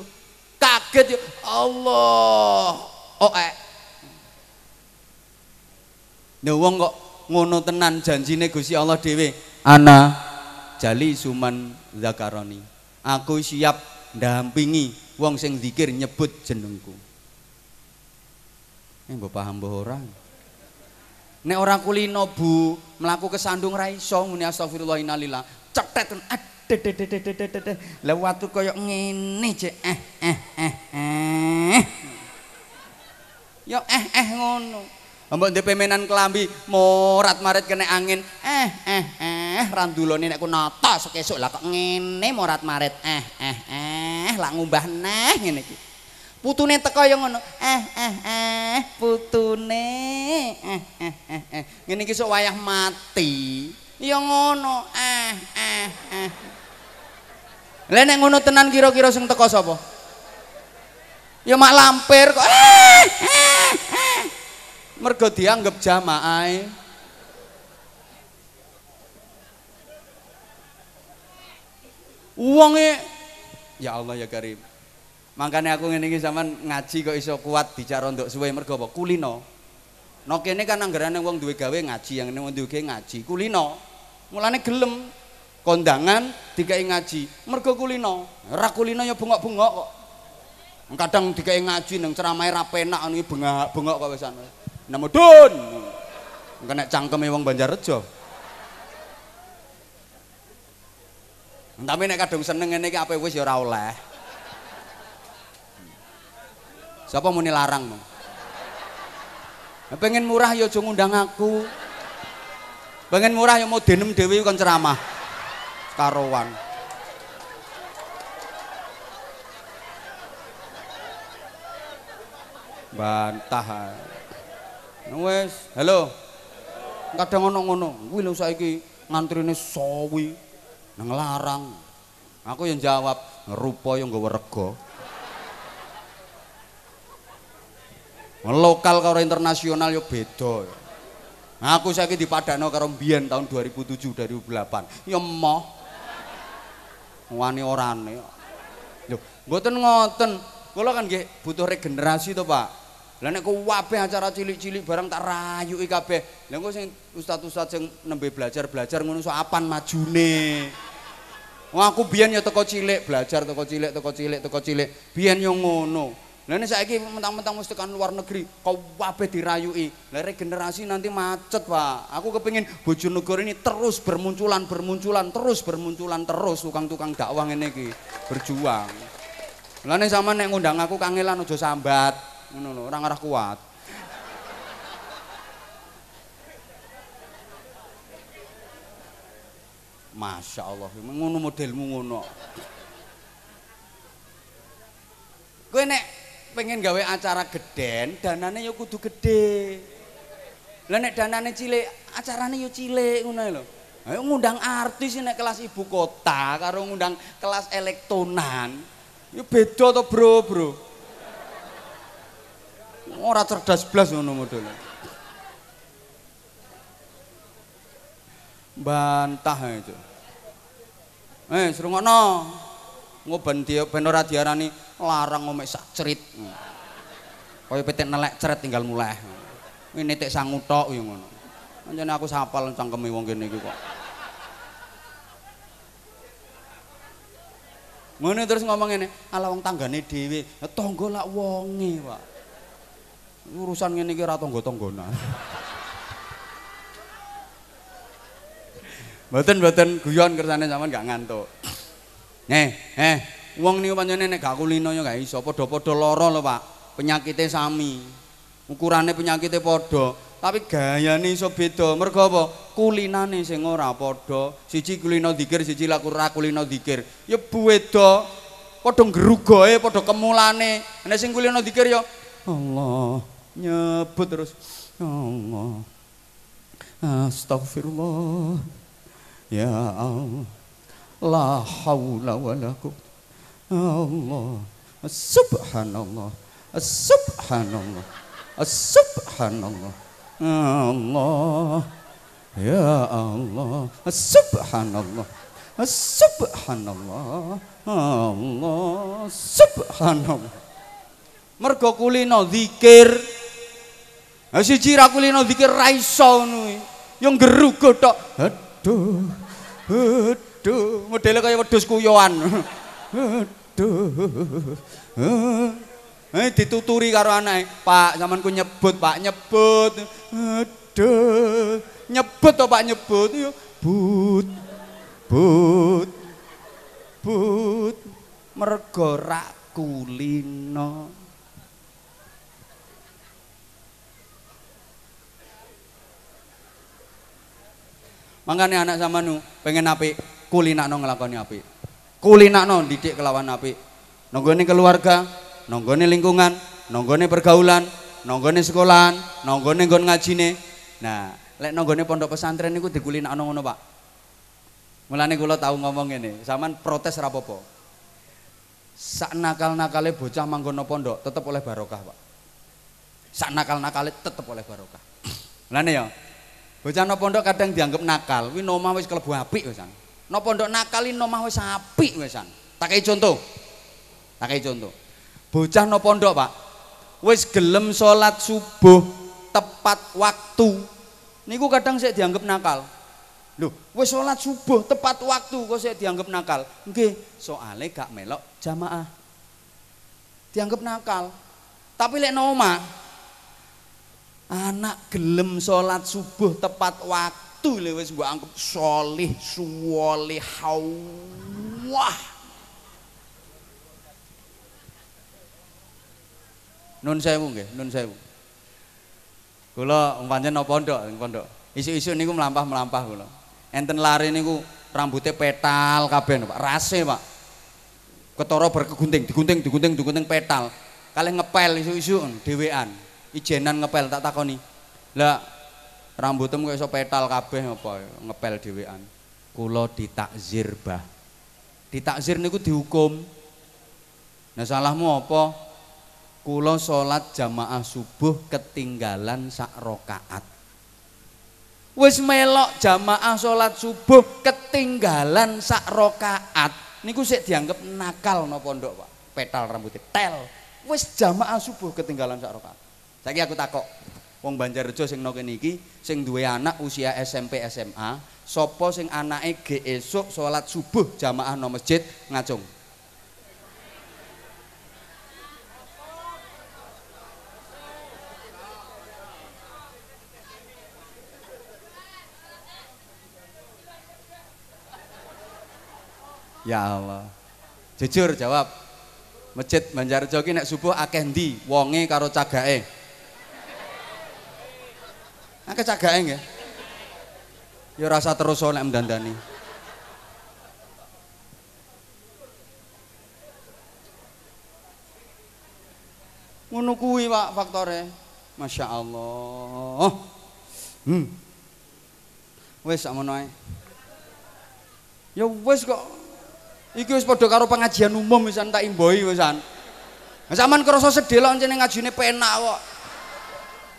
Kaget ya Allah. Oh eh. Nek wong kok ngono tenan janjine Gusti Allah dhewe? Ana jali suman zakaroni. Aku siap ndampingi wong sing zikir nyebut jenengku. Eh mbok paham mbok ora? Nek ora kulino Bu, mlaku kesandung ra iso muni astagfirullah innalillah. Cetet Lah watu kaya ngene cek eh eh eh eh. Yo eh eh ngono. Mbok ndek pemenan kelambi morat marit kena angin eh eh eh randulone nek ku nata sekesuk lah kok ngene morat marit eh eh eh lah ngumbah neh ngene iki. Putune teko ya ngono. Eh eh eh putune. Eh eh eh eh. Ngene iki sok wayah mati. Ya ngono. Eh eh eh. Lha nek ngono tenan kira-kira sing teko sapa? Ya mak lampir kok. Eh eh eh. Mergo dianggap jamaah Wonge ya Allah ya Karim Makanya aku ngene iki sampean ngaji kok iso kuat bicara untuk suwe mergo apa? Kulino. No kene kan anggarane wong duwe gawe ngaji, yang wong duwe ngaji, kulino. Mulane gelem kondangan dikai ngaji, mergo kulino. Ora kulino ya bengok-bengok kok. Kadang dikai ngaji nang ceramahe ra penak ngono bengok-bengok kok wisan. Namo dun. Kena cangkeme wong Banjarrejo. Tapi nek kadung seneng ngene iki ape wis ya ora oleh. Siapa mau larang mau? Pengen murah ya aja ngundang aku. Pengen murah ya mau denim dhewe kon ceramah. Karowan. Bantah. Wes, halo. Kadang ngono-ngono. Kuwi lho saiki ngantrine sawi nang larang. Aku yang jawab, ngerupa yang nggawa rega. Lokal karo internasional yo beda. Aku saiki dipadakno karo mbiyen tahun 2007 2008. Ya moh. Wani orane. Lho, mboten ngoten. Kula kan nggih butuh regenerasi to, Pak. Lah nek kabeh acara cilik-cilik barang tak rayuki kabeh. Lah engko sing ustaz-ustaz sing nembe belajar-belajar ngono sok apan majune. Wah aku biyen ya teko cilik, belajar teko cilik, teko cilik, teko cilik. Biyen yo ngono. Lah nek saiki mentang-mentang mesti tekan luar negeri, kabeh dirayuki. Lah regenerasi nanti macet, Pak. Aku kepengin Bojonegoro ini terus bermunculan, bermunculan, terus bermunculan terus tukang-tukang dakwah ngene iki berjuang. Lah nek sampean nek ngundang aku kangelan aja sambat. Ngono lho, ora ngarah kuat. Masya Allah, ngono modelmu ngono. Kowe nek pengen gawe acara geden, danane ya kudu gede. Lah nek danane cilik, acarane ya cilik ngono lho. Ayo ngundang artis nek kelas ibu kota karo ngundang kelas elektonan. Ya beda to, Bro, Bro. Ora cerdas blas ngono modele. Bantah itu. Eh, serungokno. Ngoben dia ben ora diarani larang ngomek sak cerit. Kaya petik nelek ceret tinggal mulai. Ini tek sangu tok ya ngono. Anjane aku sapal cangkeme wong kene iki kok. Ngono terus ngomong ngene, ala wong tanggane dhewe, tangga lak wonge, Pak. Urusan ngene iki ora tangga-tanggana. Mboten-mboten guyon kersane sampean gak ngantuk. Nih, eh, wong niku pancene nek gak kulino ya gak iso, padha-padha lara lho, Pak. Penyakite sami. Ukurane penyakite padha, tapi gayane iso beda. Mergo apa? Kulinane sing ora padha. Siji kulino dikir, siji laku ra kulino dikir. Ya beda. Padha ngrugoe, padha kemulane. Nek sing kulino dikir ya Allah nyebut terus Allah. Astagfirullah. Ya Allah. La haula wala quwwata Allah. Subhanallah. Subhanallah. Subhanallah. Allah. Ya Allah. Subhanallah. Subhanallah. Allah. Subhanallah. Mergo kulino zikir. Siji ra kulino zikir ra iso ngono. Yo gerugo tok. Aduh. Aduh, modele kaya wedhus kuyoan. Aduh. Eh dituturi karo anake, "Pak, sampean ku nyebut, Pak, nyebut." Aduh. Nyebut to, Pak, nyebut yo. But. But. But. Mergo rak kulino. Mangkane anak samanu pengen apik, kulinakno nglakoni apik. Kulinakno didik kelawan apik. Nonggone keluarga, nonggone lingkungan, nonggone pergaulan, nonggone sekolahan, nonggone nggon ngajine. Nah, lek nonggone pondok pesantren niku dikulinakno ngono, Pak. Mulane kula tahu ngomong ngene, sampean protes ra apa-apa. Sak nakal-nakale bocah manggono pondok tetep oleh barokah, Pak. Sak nakal-nakale tetep oleh barokah. Mulane ya, Bocah no pondok kadang dianggap nakal, kuwi nomah wis kelebu apik wisan. No pondok nakal ini nomah wis apik wisan. Tak kei contoh. Tak kei contoh. Bocah no pondok, Pak. Wis gelem salat subuh tepat waktu. Niku kadang saya dianggap nakal. Loh, wis salat subuh tepat waktu kok saya dianggap nakal. Nggih, soalnya gak melok jamaah. Dianggap nakal. Tapi lek nomah anak gelem sholat subuh tepat waktu lewis gua anggap solih suwoli hawah nun sewu nggih nun sewu kula umpamane napa pondok pondok Isu-isu niku melampah-melampah kula. Enten lari niku rambutnya petal kabeh Pak. Rase, Pak. Ketara berkegunting, digunting, digunting, digunting petal. Kalih ngepel isu-isu dhewean. Ijenan ngepel tak takoni. Lah rambutmu kok iso petal kabeh apa ngepel dhewean. Kula ditakzir, Bah. Ditakzir niku dihukum. Nah salahmu apa? Kula salat jamaah subuh ketinggalan sak rakaat. wis melok jamaah salat subuh ketinggalan sak rakaat niku sik dianggap nakal no pondok Pak petal rambutnya tel wis jamaah subuh ketinggalan sak rakaat saiki aku takok wong Banjarjo sing noke niki sing duwe anak usia SMP SMA sapa sing anake ge esuk salat subuh jamaah no masjid ngacung Ya Allah. Jujur jawab. Masjid Banjarjo ki subuh akeh ndi wonge karo cagake? Akeh cagake nggih. Ya rasa terus nek mendandani. Ngono kuwi Pak faktore. Masya Allah. Hmm. Wes sakmono ae. Ya wes kok Iki wis padha karo pengajian umum wisan tak imboi wisan. Nah, sampean krasa sedih lho encene ngajine penak kok.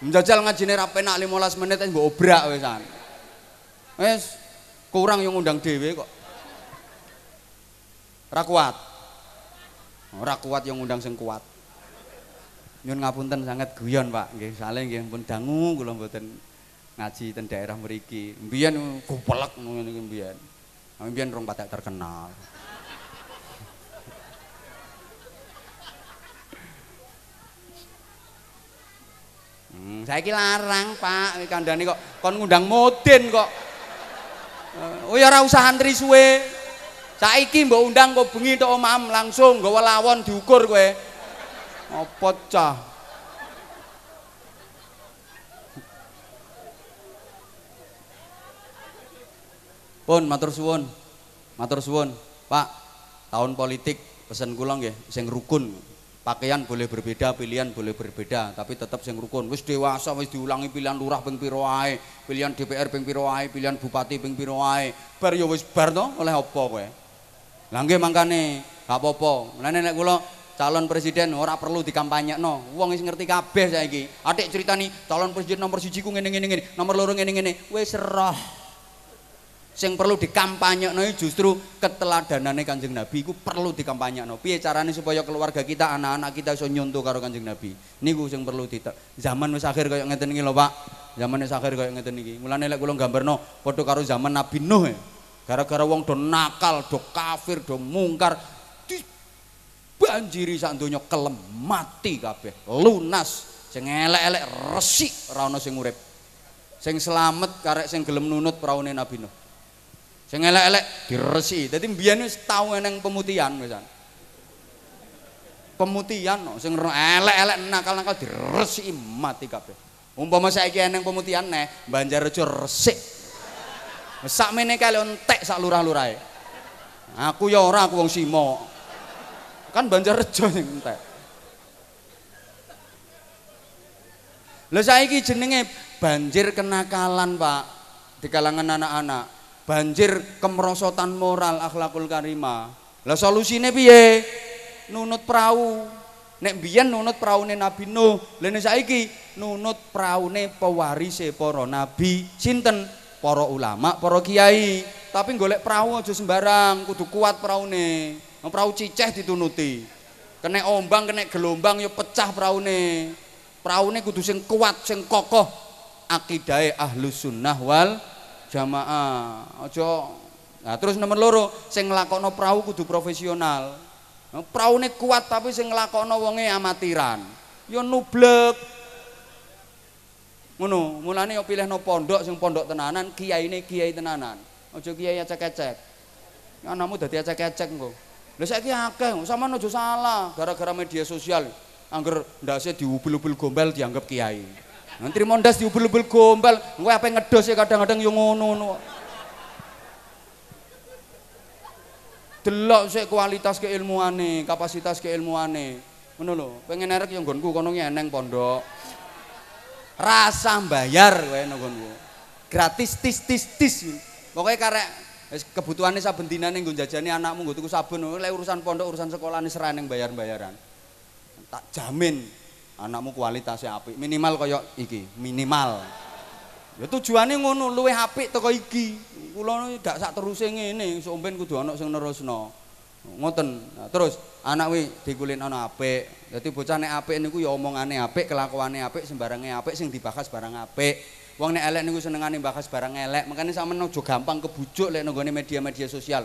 Menjajal ngajine ra penak 15 menit mbok obrak wisan. Wis kurang yang ngundang dhewe kok. Ora kuat. Ora kuat yang ngundang sing kuat. Nyun ngapunten sangat guyon, Pak. Nggih, sale nggih pun dangu kula mboten ngaji ten daerah mriki. Mbiyen gopelek ngono niku mbiyen. Mbiyen rong patek terkenal. Hmm, saiki larang, Pak. Kandhane kok kon ngundang modin kok. Uh, oh ya ora usah antri suwe. Saiki mbok undang kok bengi tok omam langsung nggawa lawon diukur kowe. Apa cah? Pun matur suwun. Matur suwun. Pak, tahun politik pesen kula nggih sing rukun. Pakaian boleh berbeda, pilihan boleh berbeda, tapi tetap sing rukun. Wis dewasa wis diulangi pilihan lurah ping pira wae, pilihan DPR ping pira wae, pilihan bupati ping pira wae. Bar ya wis bar to, oleh apa kowe? Lah nggih mangkane, gak apa-apa. Mulane nek kula calon presiden ora perlu dikampanyekno. Wong wis ngerti kabeh saiki. Adik critani calon presiden nomor 1 ku ngene-ngene ngene, nomor loro ngene-ngene. Wis roh. Sing perlu dikampanyekno justru keteladanane Kanjeng Nabi iku perlu dikampanyekno. Piye carane supaya keluarga kita, anak-anak kita iso nyontoh karo Kanjeng Nabi. Niku sing perlu di zaman wis akhir kaya ngeten iki lho, Pak. Zaman wis akhir kaya ngeten iki. Mulane lek kula gambarno padha karo zaman Nabi Nuh. Ya. Gara-gara wong do nakal, do kafir, do mungkar banjiri sak donya kelem mati kabeh. Lunas sing elek-elek resik ora ana sing urip. Sing selamat karek sing gelem nunut praune Nabi Nuh. Sing elek-elek diresi. Dadi mbiyen wis tau eneng pemutihan wisan. Pemutihan no, sing elek-elek nakal-nakal diresi mati kabeh. Umpama saiki eneng pemutihan neh, Banjarjo resik. Sak mene kali entek sak lurah-lurahe. Aku ya ora aku wong Simo. Kan Banjarjo sing entek. Lah saiki jenenge banjir kenakalan, Pak, di kalangan anak-anak. Banjir kemerosotan moral akhlakul karimah lah solusine piye? Nunut perahu. Nek biyen nunut praune Nabi Nuh lene saiki nunut praune pewarise para nabi sinten? Para ulama para kiai. Tapi golek perahu aja sembarang kudu kuat praune perahu ciceh ditunuti. Kena ombang kena gelombang ya pecah praune praune kudu sing kuat sing kokoh. Akidahe ahlus sunnah wal jamaah. Aja nah terus nomor loro sing nglakokno perahu kudu profesional. Nah, praune kuat tapi sing nglakokno wonge amatiran. Ya nublek. Ngono mulane yo pilihno pondok sing pondok tenanan kiyaine kiai tenanan. Aja kiai acek-acek. Anakmu dadi acek-acek engko. Lha saiki akeh sama aja salah. Gara-gara media sosial angger ndase diubil-ubil gombel dianggap kiai Menteri mondas diubel-ubel gombal, kowe apa ngedos ya kadang-kadang yo ngono-ngono. Delok sik kualitas keilmuane, kapasitas keilmuane. Ngono lho, pengen erek yo nggonku kono eneng pondok. Rasa bayar kowe nggonku. Gratis tis tis tis. Pokoke karek wis kebutuhane saben dinane nggo jajani anakmu nggo tuku sabun, lek urusan pondok, urusan sekolah ini serane bayar-bayaran. Tak jamin anakmu kualitasnya apik. Minimal kaya iki minimal. Ya tujuannya ngono luwe apik teko iki. Kula gak sak teruse ngene somben kudu ana sing nerusno. Ngoten. Nah, terus anak wi dikulin ana apik. Dadi bocah nek apik niku ya omongane apik kelakuane apik sembarange apik sing dibahas barang apik. Wong nek elek niku senengane bahas barang elek. Makane sampean aja gampang kebujuk lek nggone media-media sosial.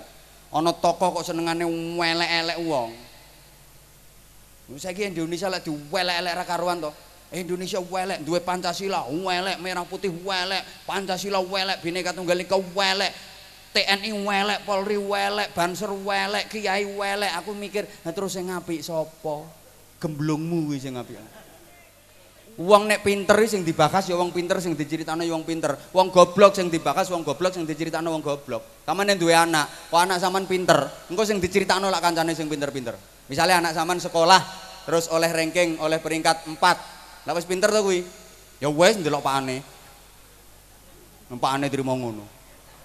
Ana toko kok senengane elek-elek wong Saiki Indonesia lek diwelek-elek ra karuan to. Indonesia welek duwe Pancasila, welek merah putih welek, Pancasila welek, Bhinneka Tunggal Ika welek. TNI welek, Polri welek, Banser welek, Kiai welek. Aku mikir, nah terus sing apik sapa? Gemblungmu kuwi sing apik. Wong nek pinter sing dibahas ya wong pinter sing diceritakno ya wong pinter. Wong goblok sing dibahas wong goblok sing diceritakno wong goblok. Kamane duwe anak, kok anak sampean pinter, engko sing diceritakno lak kancane sing pinter-pinter. Misalnya anak zaman sekolah terus oleh ranking oleh peringkat 4. Lah wis pinter to kuwi. Ya wis ndelok pakane. Pakane trimo ngono.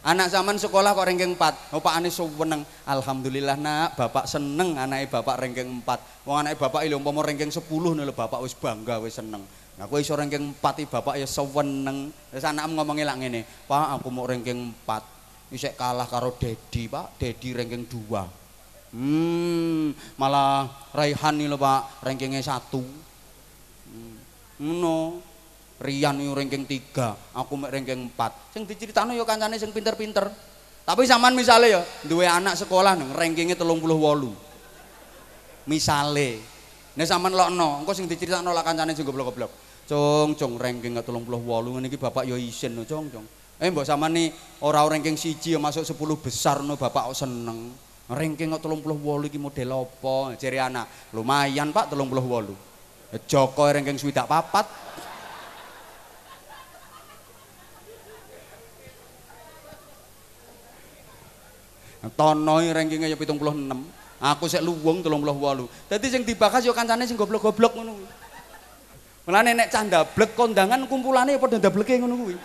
Anak zaman sekolah kok ranking 4. Oh pakane seneng. Alhamdulillah nak, bapak seneng anake bapak ranking 4. Wong anake bapak iki umpama ranking 10 lho bapak wis bangga wis seneng. Nah kowe iso ranking 4 iki bapak ya seneng. Terus anakmu ngomongi lak ngene, "Pak, aku mau ranking 4." Isek kalah karo Dedi, Pak. Dedi ranking 2. Hmm, malah Raihan nih lho Pak, rankingnya satu. Hmm, no, Rian nih ranking tiga, aku mek ranking empat. Sing diceritakno ya kancane sing pinter-pinter. Tapi zaman misalnya ya, dua anak sekolah telung puluh wolu. Misale, nih zaman lo no, engkau sing diceritakno lah kancane sing goblok-goblok. Cong, cong ranking telung puluh wolu, ini bapak yo isin no, cong, cong. Eh mbak sama nih orang ranking siji masuk sepuluh besar no bapak seneng. Ranking kok 38 iki model apa? Jere anak. Lumayan Pak 38. Joko ranking swidak papat. Tono rankingnya ya 76. Aku sik luwung 38. Dadi sing dibahas ya kancane sing goblok-goblok ngono kuwi. Mulane nek blek kondangan kumpulane ya padha ndableke ngono kuwi.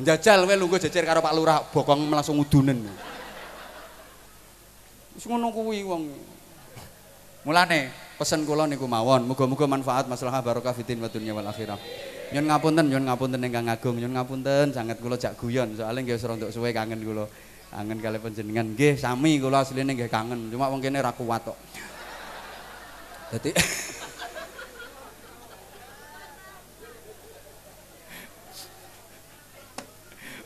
Njajal kowe lungguh jejer karo Pak Lurah, bokong langsung udunen. Wis ngono kuwi wong. Mulane pesen kula niku mawon, muga-muga manfaat masalah barokah fitin wa dunya wal akhirah. Nyun ngapunten, nyun ngapunten ingkang agung, nyun ngapunten sangat kula jak guyon, soalnya nggih wis untuk suwe kangen kula. Kangen kali panjenengan nggih sami kula asline nggih kangen, cuma wong kene ra kuat kok. Dadi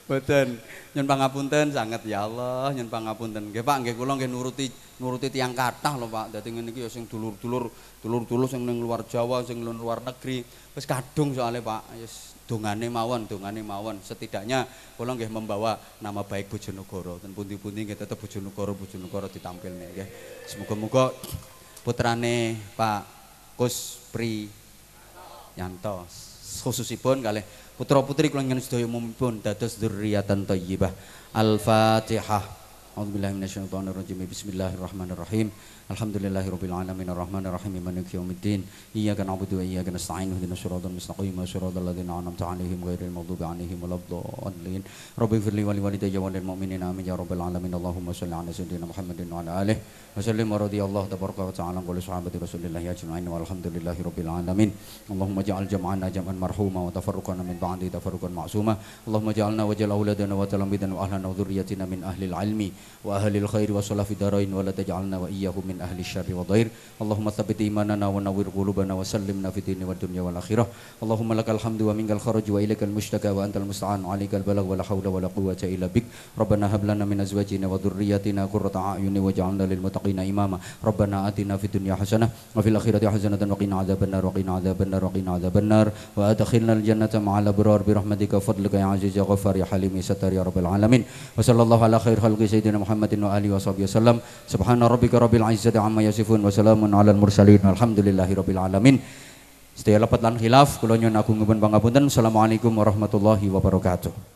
Boten. Nyun pangapunten sangat ya Allah, nyun pangapunten. Nggih Pak, nggih kula nggih nuruti nuruti tiyang kathah lho Pak. Dadi ngene iki ya sing dulur-dulur, dulur-dulur sing ning luar Jawa, sing ning luar negeri. Wis kadung soalnya Pak. Wis dongane mawon, dongane mawon. Setidaknya kula nggih membawa nama baik Bojonegoro. Dan pundi-pundi nggih tetep Bojonegoro, Bojonegoro ditampilne nggih. Semoga-moga putrane Pak Kus Pri Yanto khususipun kalih putra putri kula ngene sedaya mumpun dados dzurriatan thayyibah al-fatihah. A'udzubillahi minasyaitonir rajim bismillahirrahmanirrahim Alhamdulillahirabbil alamin arrahmanir rahim maliki yaumiddin iyyaka na'budu wa iyyaka nasta'in ihdinas siratal mustaqim siratal ladzina an'amta 'alaihim ghairil maghdubi 'alaihim waladdallin Rabbi firli wa liwalidayya wa lil mu'minina amin ya rabbal alamin Allahumma shalli 'ala sayyidina Muhammadin wa 'ala alihi wa sallim wa radiyallahu tabaraka wa ta'ala qul sahabati rasulillah ajma'in walhamdulillahi rabbil alamin Allahumma ja'al jam'ana jam'an marhuma wa tafarruqana min ba'di tafarruqan ma'suma Allahumma ja'alna wa ja'al auladana wa talamidana wa ahlana wa dhurriyyatina min ahli al-'ilmi wa ahli al-khair wa salafi darain wa la taj'alna wa iyyahum من أهل الشر والضير. اللهم ثبت إيماننا ونور قلوبنا وسلمنا في الدين والدنيا والآخرة. اللهم لك الحمد ومنك الخرج وإليك المشتكى وأنت المستعان. عليك البلغ ولا حول ولا قوة إلا بك. ربنا هب لنا من أزواجنا وذرياتنا قرة أعين واجعلنا للمتقين إماما. ربنا آتنا في الدنيا حسنة وفي الآخرة حسنة وقنا عذاب النار وقنا عذاب النار وقنا عذاب النار. وأدخلنا الجنة مع الأبرار برحمتك. وفضلك يا عزيز يا غفار يا حليم يا ستار يا رب العالمين. وصلى الله على خير خلق سيدنا sayyidina Muhammadin wa alihi wasallam. Subhana rabbika rabbil izzati amma yasifun wa salamun mursalin. Alamin. Lan khilaf. Assalamualaikum warahmatullahi wabarakatuh.